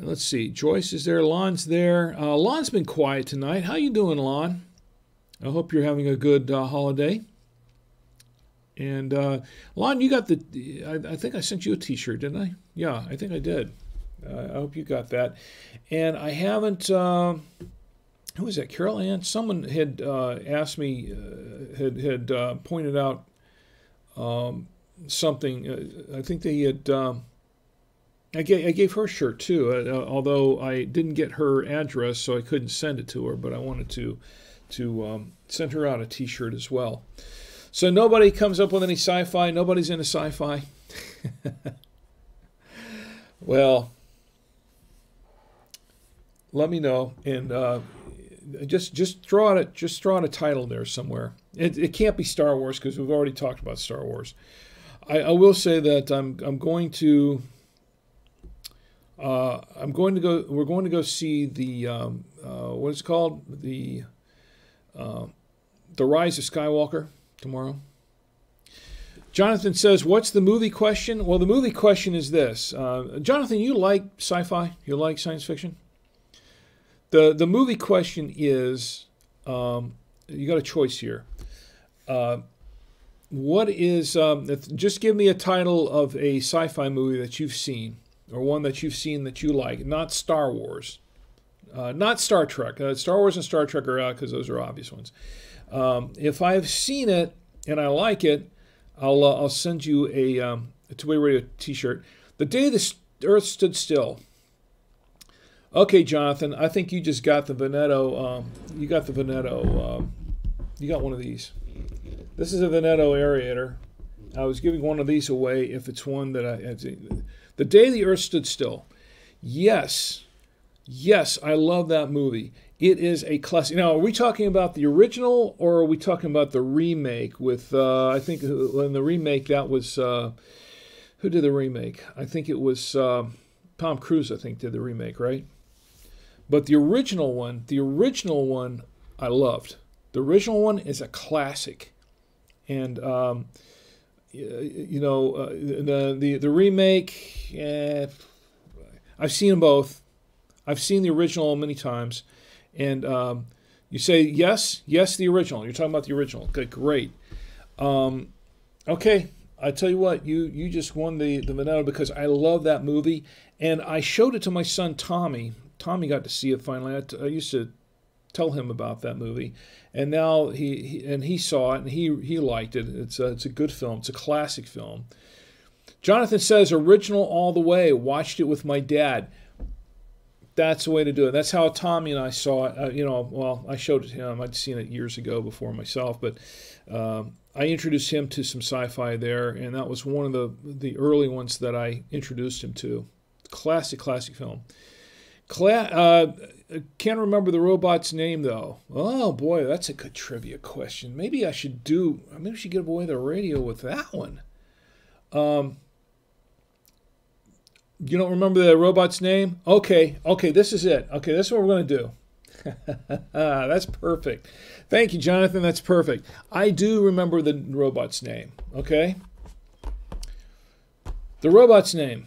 let's see, Joyce is there, Lon's there. Uh, Lon's been quiet tonight. How you doing, Lon? I hope you're having a good uh, holiday. And uh, Lon, you got the. I, I, think I sent you a T-shirt, didn't I? Yeah, I think I did. Uh, I hope you got that. And I haven't. Uh, who was that? Carol Ann. Someone had uh, asked me, uh, had had uh, pointed out um, something. I think they had. Um, I gave, I gave her a shirt too, although I didn't get her address, so I couldn't send it to her. But I wanted to to um, send her out a T-shirt as well. So nobody comes up with any sci fi. Nobody's into sci fi. well, let me know and uh, just just throw out a just throw out a title there somewhere. It, it can't be Star Wars because we've already talked about Star Wars. I, I, will say that I'm I'm going to uh, I'm going to go. We're going to go see the um, uh, what is it called the uh, the Rise of Skywalker tomorrow. Jonathan says, What's the movie question? Well, the movie question is this uh, Jonathan, you like sci fi? You like science fiction? The, the movie question is um, you got a choice here. Uh, what is, um, just give me a title of a sci fi movie that you've seen, or one that you've seen that you like, not Star Wars. Uh, not Star Trek. Uh, Star Wars and Star Trek are out because those are obvious ones. Um, if I've seen it and I like it, I'll uh, I'll send you a um, a two-way radio T-shirt. The day the Earth stood still. Okay, Jonathan, I think you just got the Veneto. Um, you got the Veneto. Um, you got one of these. This is a Veneto aerator. I was giving one of these away if it's one that I. The day the Earth stood still. Yes, yes, I love that movie. It is a classic. Now, are we talking about the original or are we talking about the remake with, uh, I think in the remake that was, uh, who did the remake? I think it was uh, Tom Cruise, I think, did the remake, right? But the original one, the original one, I loved. The original one is a classic. And, um, you know, uh, the, the, the remake, eh, I've seen them both. I've seen the original many times. And um, you say, yes, yes, the original. You're talking about the original. Okay, great. Um, okay, I tell you what, you you just won the the Veneto because I love that movie, and I showed it to my son Tommy Tommy got to see it finally. I, t- I used to tell him about that movie, and now he, he, and he saw it and he he liked it. It's a, it's a good film. It's a classic film. Jonathan says original all the way. Watched it with my dad. That's the way to do it. That's how Tommy and I saw it. Uh, you know, well, I showed it to him. I'd seen it years ago before myself, but um, I introduced him to some sci-fi there, and that was one of the the early ones that I introduced him to. Classic, classic film. Cla- uh, can't remember the robot's name though. Oh boy, that's a good trivia question. Maybe I should do. Maybe I should give away the radio with that one. Um, you don't remember the robot's name? Okay, okay, this is it. Okay, this is what we're going to do. That's perfect. Thank you, Jonathan. That's perfect. I do remember the robot's name. Okay? The robot's name.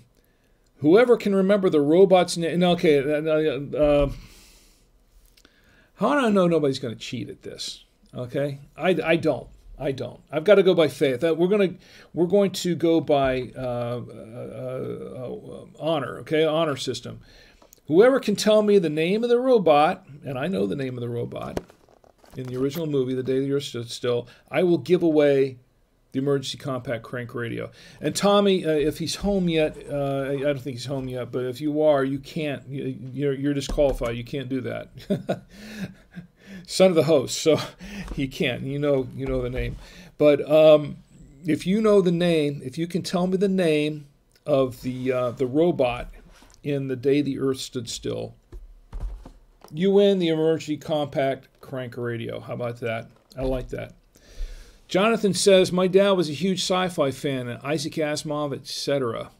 Whoever can remember the robot's name. Okay. Uh, how do I know nobody's going to cheat at this? Okay? I, I don't. I don't. I've got to go by faith. Uh, we're gonna we're going to go by uh, uh, uh, honor. Okay, honor system. Whoever can tell me the name of the robot, and I know the name of the robot in the original movie, The Day the Earth Stood Still, I will give away the emergency compact crank radio. And Tommy, uh, if he's home yet, uh, I don't think he's home yet, but if you are, you can't. You're, you're disqualified. You can't do that. son of the host, so he can't. You know, you know the name. But um, if you know the name, if you can tell me the name of the uh, the robot in the day the Earth stood still, you win the emergency compact crank radio. How about that? I like that. Jonathan says my dad was a huge sci-fi fan, Isaac Asimov, etc.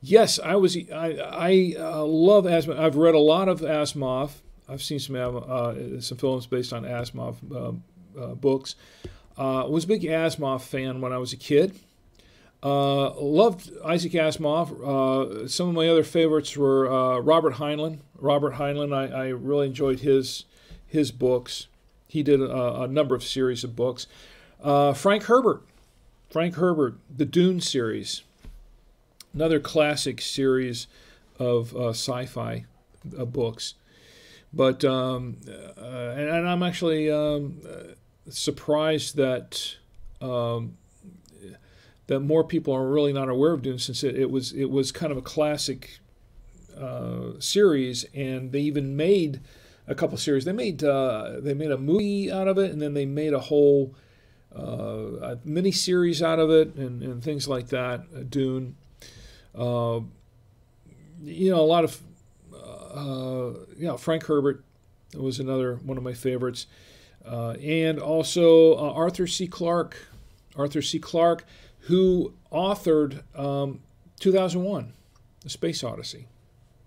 Yes, I was. I I uh, love Asimov. I've read a lot of Asimov. I've seen some uh, some films based on Asimov uh, uh books. Uh, was a big Asimov fan when I was a kid. Uh, loved Isaac Asimov. some of my other favorites were Robert Heinlein. Robert Heinlein, I, I, really enjoyed his his books. He did a, a number of series of books. Frank Herbert. Frank Herbert, the Dune series. Another classic series of sci-fi books. But um, uh, and, and, I'm actually um, surprised that um, that more people are really not aware of Dune since it, it was it was kind of a classic uh, series, and they even made a couple series. They made uh, they made a movie out of it, and then they made a whole uh, mini series out of it, and, and things like that. Dune. Uh, you know, a lot of uh, know, Frank Herbert was another one of my favorites. Uh, and also uh, Arthur C. Clarke. Arthur C. Clarke, who authored um, 2001, The Space Odyssey.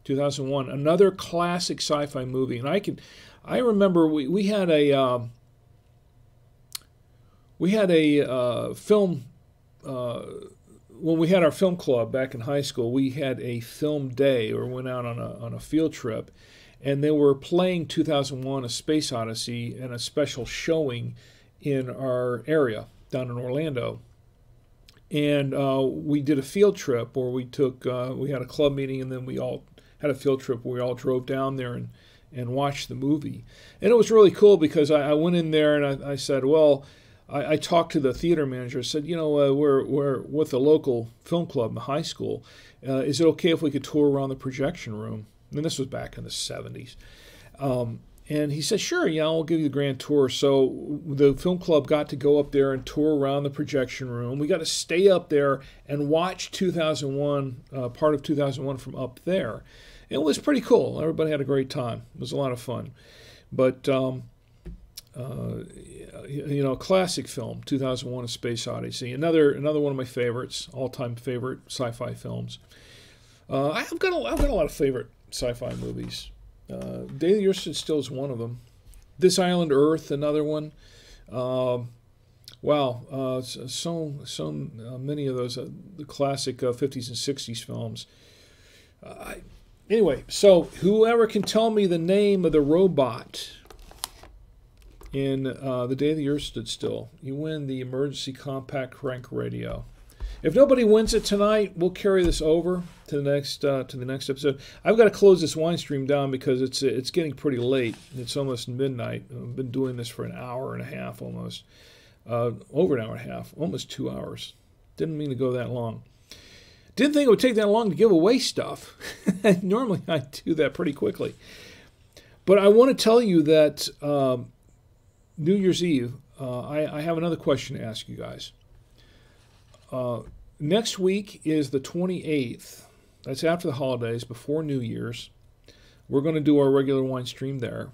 2001, another classic sci-fi movie. And I can, I remember we, we had a um, we had a uh, film uh, when we had our film club back in high school, we had a film day or went out on a, on a field trip, and they were playing 2001 A Space Odyssey and a special showing in our area down in Orlando. And uh, we did a field trip where we took, uh, we had a club meeting, and then we all had a field trip where we all drove down there and, and watched the movie. And it was really cool because I, I went in there and I, I said, well, I, I talked to the theater manager. Said, you know, uh, we're we're with a local film club in the high school. Uh, is it okay if we could tour around the projection room? And this was back in the '70s. Um, and he said, sure, yeah, I'll give you the grand tour. So the film club got to go up there and tour around the projection room. We got to stay up there and watch 2001, uh, part of 2001 from up there. It was pretty cool. Everybody had a great time. It was a lot of fun. But um, uh, you know, classic film, 2001: A Space Odyssey. Another another one of my favorites, all-time favorite sci-fi films. Uh, I've got a, I've got a lot of favorite sci-fi movies. Uh, Day of the Earth Still is one of them. This Island Earth, another one. Um, wow, uh, so so uh, many of those uh, the classic 50s and 60s films. Anyway, so whoever can tell me the name of the robot in uh, The Day the Earth Stood Still, you win the Emergency Compact Crank Radio. If nobody wins it tonight, we'll carry this over to the next uh, to the next episode. I've got to close this wine stream down because it's it's getting pretty late. It's almost midnight. I've been doing this for an hour and a half almost, uh, over an hour and a half, almost two hours. Didn't mean to go that long. Didn't think it would take that long to give away stuff. Normally I do that pretty quickly. But I want to tell you that um, New Year's Eve, uh, I, I, have another question to ask you guys. Uh, next week is the 28th. That's after the holidays, before New Year's. We're going to do our regular wine stream there.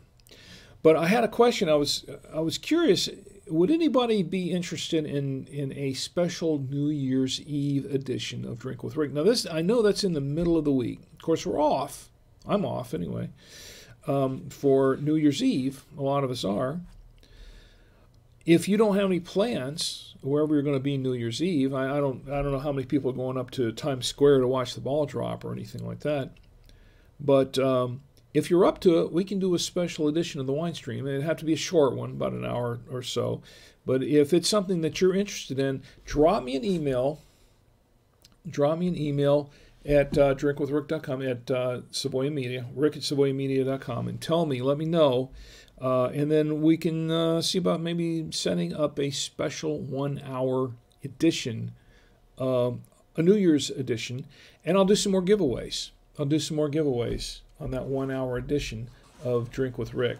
But I had a question. I was I was curious. Would anybody be interested in in a special New Year's Eve edition of Drink with Rick? Now this I know that's in the middle of the week. Of course, we're off. I'm off anyway um, for New Year's Eve. A lot of us are. If you don't have any plans wherever you're going to be New Year's Eve, I, I don't I don't know how many people are going up to Times Square to watch the ball drop or anything like that. But um, if you're up to it, we can do a special edition of the wine stream. It'd have to be a short one, about an hour or so. But if it's something that you're interested in, drop me an email. Drop me an email at uh, drinkwithrick.com, at uh, Savoia Media, rick at and tell me, let me know. Uh, and then we can uh, see about maybe setting up a special one hour edition, uh, a New Year's edition, and I'll do some more giveaways. I'll do some more giveaways on that one hour edition of Drink with Rick.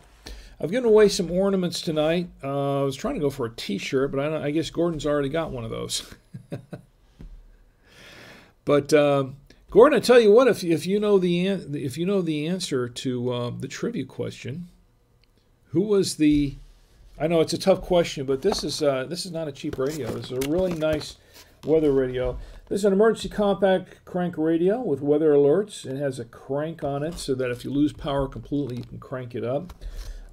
I've given away some ornaments tonight. Uh, I was trying to go for a t shirt, but I, I, guess Gordon's already got one of those. but uh, Gordon, I tell you what, if, if you know the if you know the answer to uh, the trivia question, who was the? I know it's a tough question, but this is uh, this is not a cheap radio. This is a really nice weather radio. This is an emergency compact crank radio with weather alerts. It has a crank on it so that if you lose power completely, you can crank it up.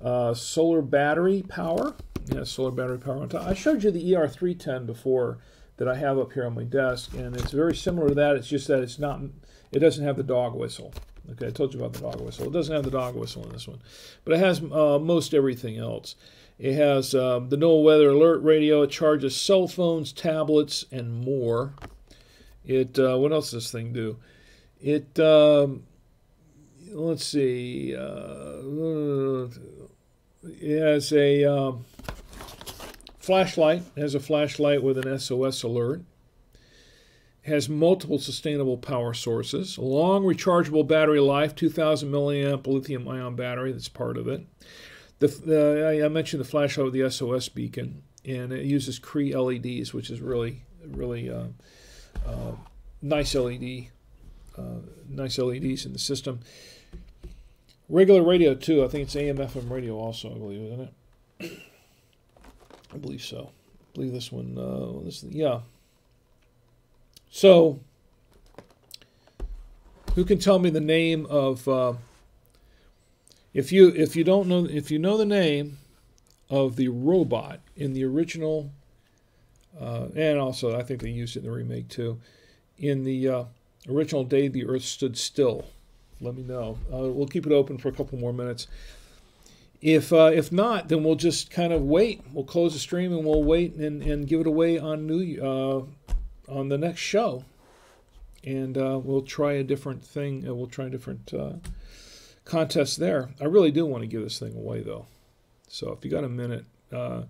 Uh, solar battery power. Yeah, solar battery power on top. I showed you the ER310 before that I have up here on my desk, and it's very similar to that. It's just that it's not, it doesn't have the dog whistle. Okay, I told you about the dog whistle. It doesn't have the dog whistle in this one, but it has uh, most everything else. It has um, the NOAA weather alert radio. It charges cell phones, tablets, and more. It uh, what else does this thing do? It um, let's see. Uh, it has a um, Flashlight has a flashlight with an SOS alert. Has multiple sustainable power sources. A long rechargeable battery life, 2,000 milliamp lithium ion battery. That's part of it. The, the, I mentioned the flashlight with the SOS beacon, and it uses Cree LEDs, which is really, really uh, uh, nice LED, uh, nice LEDs in the system. Regular radio too. I think it's AM/FM radio also. I believe, isn't it? I believe so. I believe this one. Uh, this yeah. So, who can tell me the name of? Uh, if you if you don't know if you know the name of the robot in the original, uh, and also I think they used it in the remake too, in the uh, original Day the Earth Stood Still. Let me know. Uh, we'll keep it open for a couple more minutes. If uh, if not, then we'll just kind of wait. We'll close the stream and we'll wait and, and give it away on new uh, on the next show, and uh, we'll try a different thing. Uh, we'll try a different uh, contest there. I really do want to give this thing away though. So if you got a minute, uh,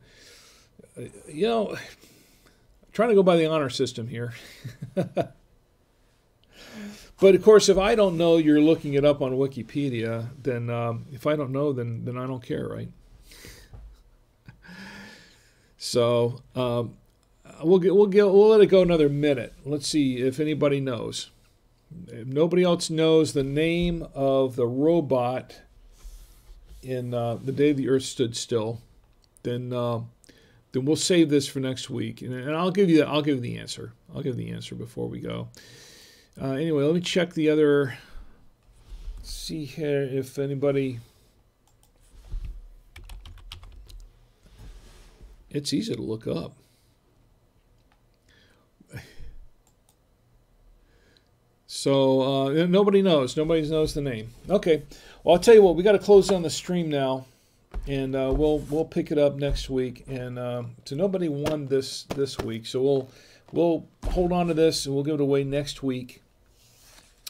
you know, I'm trying to go by the honor system here. But of course, if I don't know you're looking it up on Wikipedia, then um, if I don't know, then then I don't care, right? so um, we'll get we'll get we'll let it go another minute. Let's see if anybody knows. If nobody else knows the name of the robot in uh, the day the Earth stood still, then uh, then we'll save this for next week, and, and I'll give you I'll give you the answer. I'll give the answer before we go. Uh, anyway, let me check the other. See here if anybody. It's easy to look up. So uh, nobody knows. Nobody knows the name. Okay. Well, I'll tell you what. We got to close down the stream now, and uh, we'll we'll pick it up next week. And uh, so nobody won this this week. So we'll we'll hold on to this and we'll give it away next week.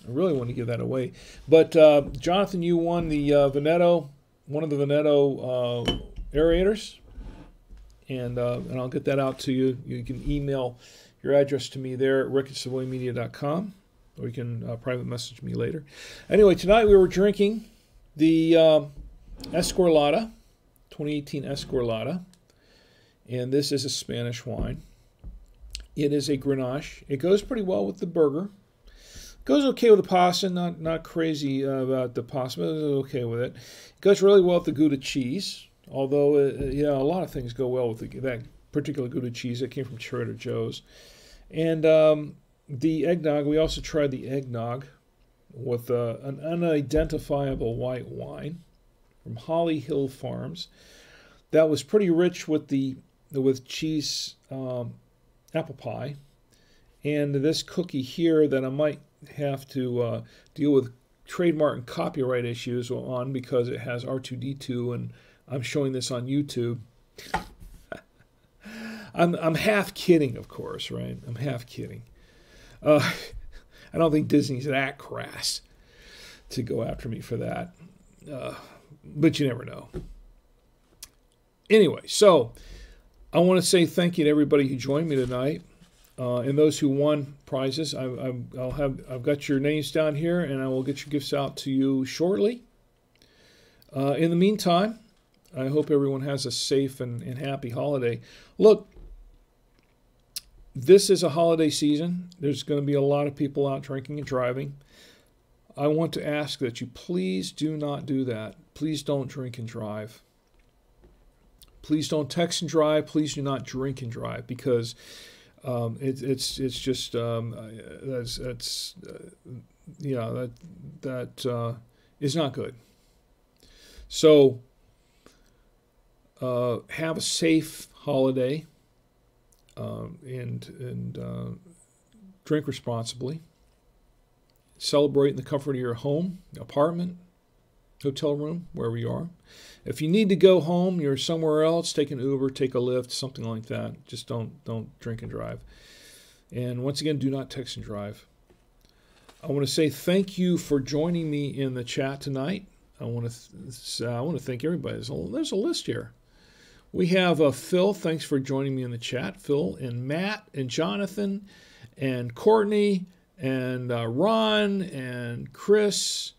I really want to give that away. But uh, Jonathan, you won the uh, Veneto, one of the Veneto uh, aerators, and uh, and I'll get that out to you. You can email your address to me there at rick at savoiamedia.com, or you can uh, private message me later. Anyway, tonight we were drinking the uh, Escorlada, 2018 Escorlada, and this is a Spanish wine. It is a Grenache. It goes pretty well with the burger. Goes okay with the pasta, not not crazy uh, about the pasta, but it's okay with it. it. Goes really well with the Gouda cheese, although uh, uh, yeah, a lot of things go well with the, that particular Gouda cheese that came from Trader Joe's. And um, the eggnog, we also tried the eggnog with uh, an unidentifiable white wine from Holly Hill Farms. That was pretty rich with the with cheese um, apple pie. And this cookie here that I might have to uh, deal with trademark and copyright issues on because it has R2D2 and I'm showing this on YouTube. I'm, I'm half kidding, of course, right? I'm half kidding. Uh, I don't think Disney's that crass to go after me for that. Uh, but you never know. Anyway, so I want to say thank you to everybody who joined me tonight. Uh, and those who won prizes, I, will have I've got your names down here, and I will get your gifts out to you shortly. Uh, in the meantime, I hope everyone has a safe and, and happy holiday. Look, this is a holiday season. There's going to be a lot of people out drinking and driving. I want to ask that you please do not do that. Please don't drink and drive. Please don't text and drive. Please do not drink and drive because um, it, it's it's just um, that's that's uh, yeah that that uh, is not good. So uh, have a safe holiday um, and and uh, drink responsibly. Celebrate in the comfort of your home, apartment, hotel room, wherever you are. If you need to go home, you're somewhere else, take an Uber, take a Lyft, something like that. Just don't don't drink and drive. And once again, do not text and drive. I want to say thank you for joining me in the chat tonight. I want to I want to thank everybody. There's a, there's a list here. We have uh, Phil. Thanks for joining me in the chat. Phil and Matt and Jonathan and Courtney and uh, Ron and Chris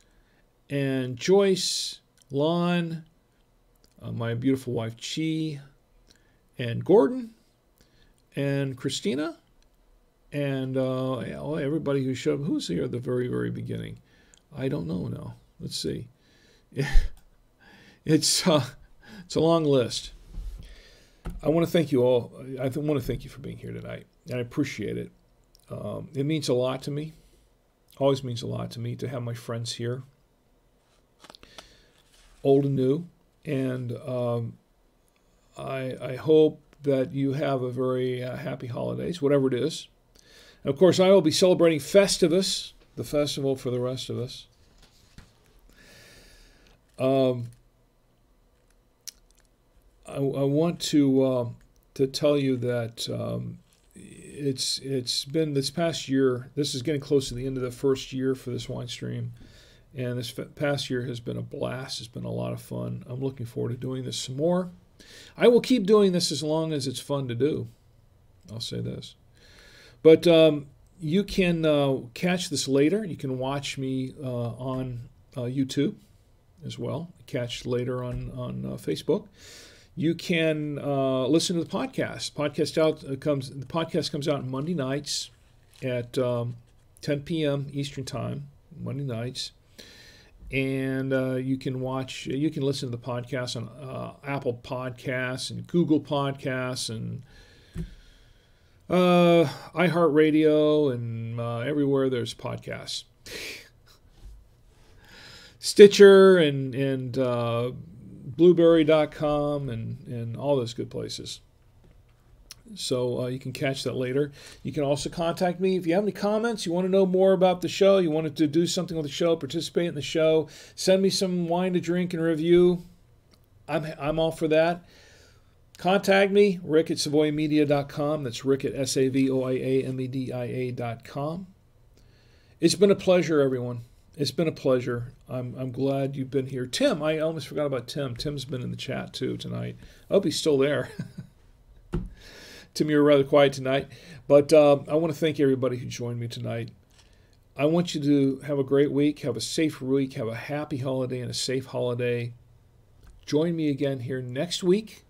and Joyce, Lon, uh, my beautiful wife Chi, and Gordon, and Christina, and uh, everybody who showed up. Who's here at the very, very beginning? I don't know now. Let's see. It's uh, it's a long list. I want to thank you all. I want to thank you for being here tonight. I appreciate it. Um, it means a lot to me. Always means a lot to me to have my friends here old and new. And um, I, I hope that you have a very uh, happy holidays, whatever it is. And of course, I will be celebrating Festivus, the festival for the rest of us. Um, I, I, want to uh, to tell you that um, it's it's been this past year. This is getting close to the end of the first year for this wine stream. And this past year has been a blast. It's been a lot of fun. I'm looking forward to doing this some more. I will keep doing this as long as it's fun to do. I'll say this. But um, you can uh, catch this later. You can watch me uh, on uh, YouTube as well. Catch later on on uh, Facebook. You can uh, listen to the podcast. Podcast out uh, comes. The podcast comes out Monday nights at um, 10 p.m. Eastern time. Monday nights and uh, you can watch you can listen to the podcast on uh, apple podcasts and google podcasts and uh, iheartradio and uh, everywhere there's podcasts stitcher and and blubrry.com and and all those good places so uh, you can catch that later. You can also contact me if you have any comments, you want to know more about the show, you wanted to do something with the show, participate in the show, send me some wine to drink and review. I'm, I'm all for that. Contact me, rick at savoiamedia.com. That's rick at S-A-V-O-I-A-M-E-D-I-A.com. It's been a pleasure, everyone. It's been a pleasure. I'm, I'm glad you've been here. Tim, I almost forgot about Tim. Tim's been in the chat too tonight. I hope he's still there. Tim, you were rather quiet tonight. But uh, I want to thank everybody who joined me tonight. I want you to have a great week, have a safe week, have a happy holiday and a safe holiday. Join me again here next week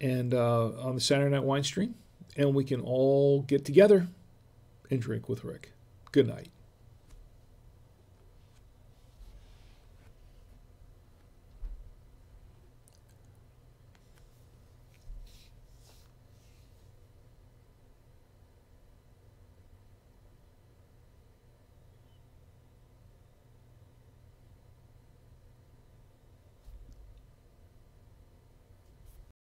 and uh, on the Saturday Night Wine Stream, and we can all get together and drink with Rick. Good night.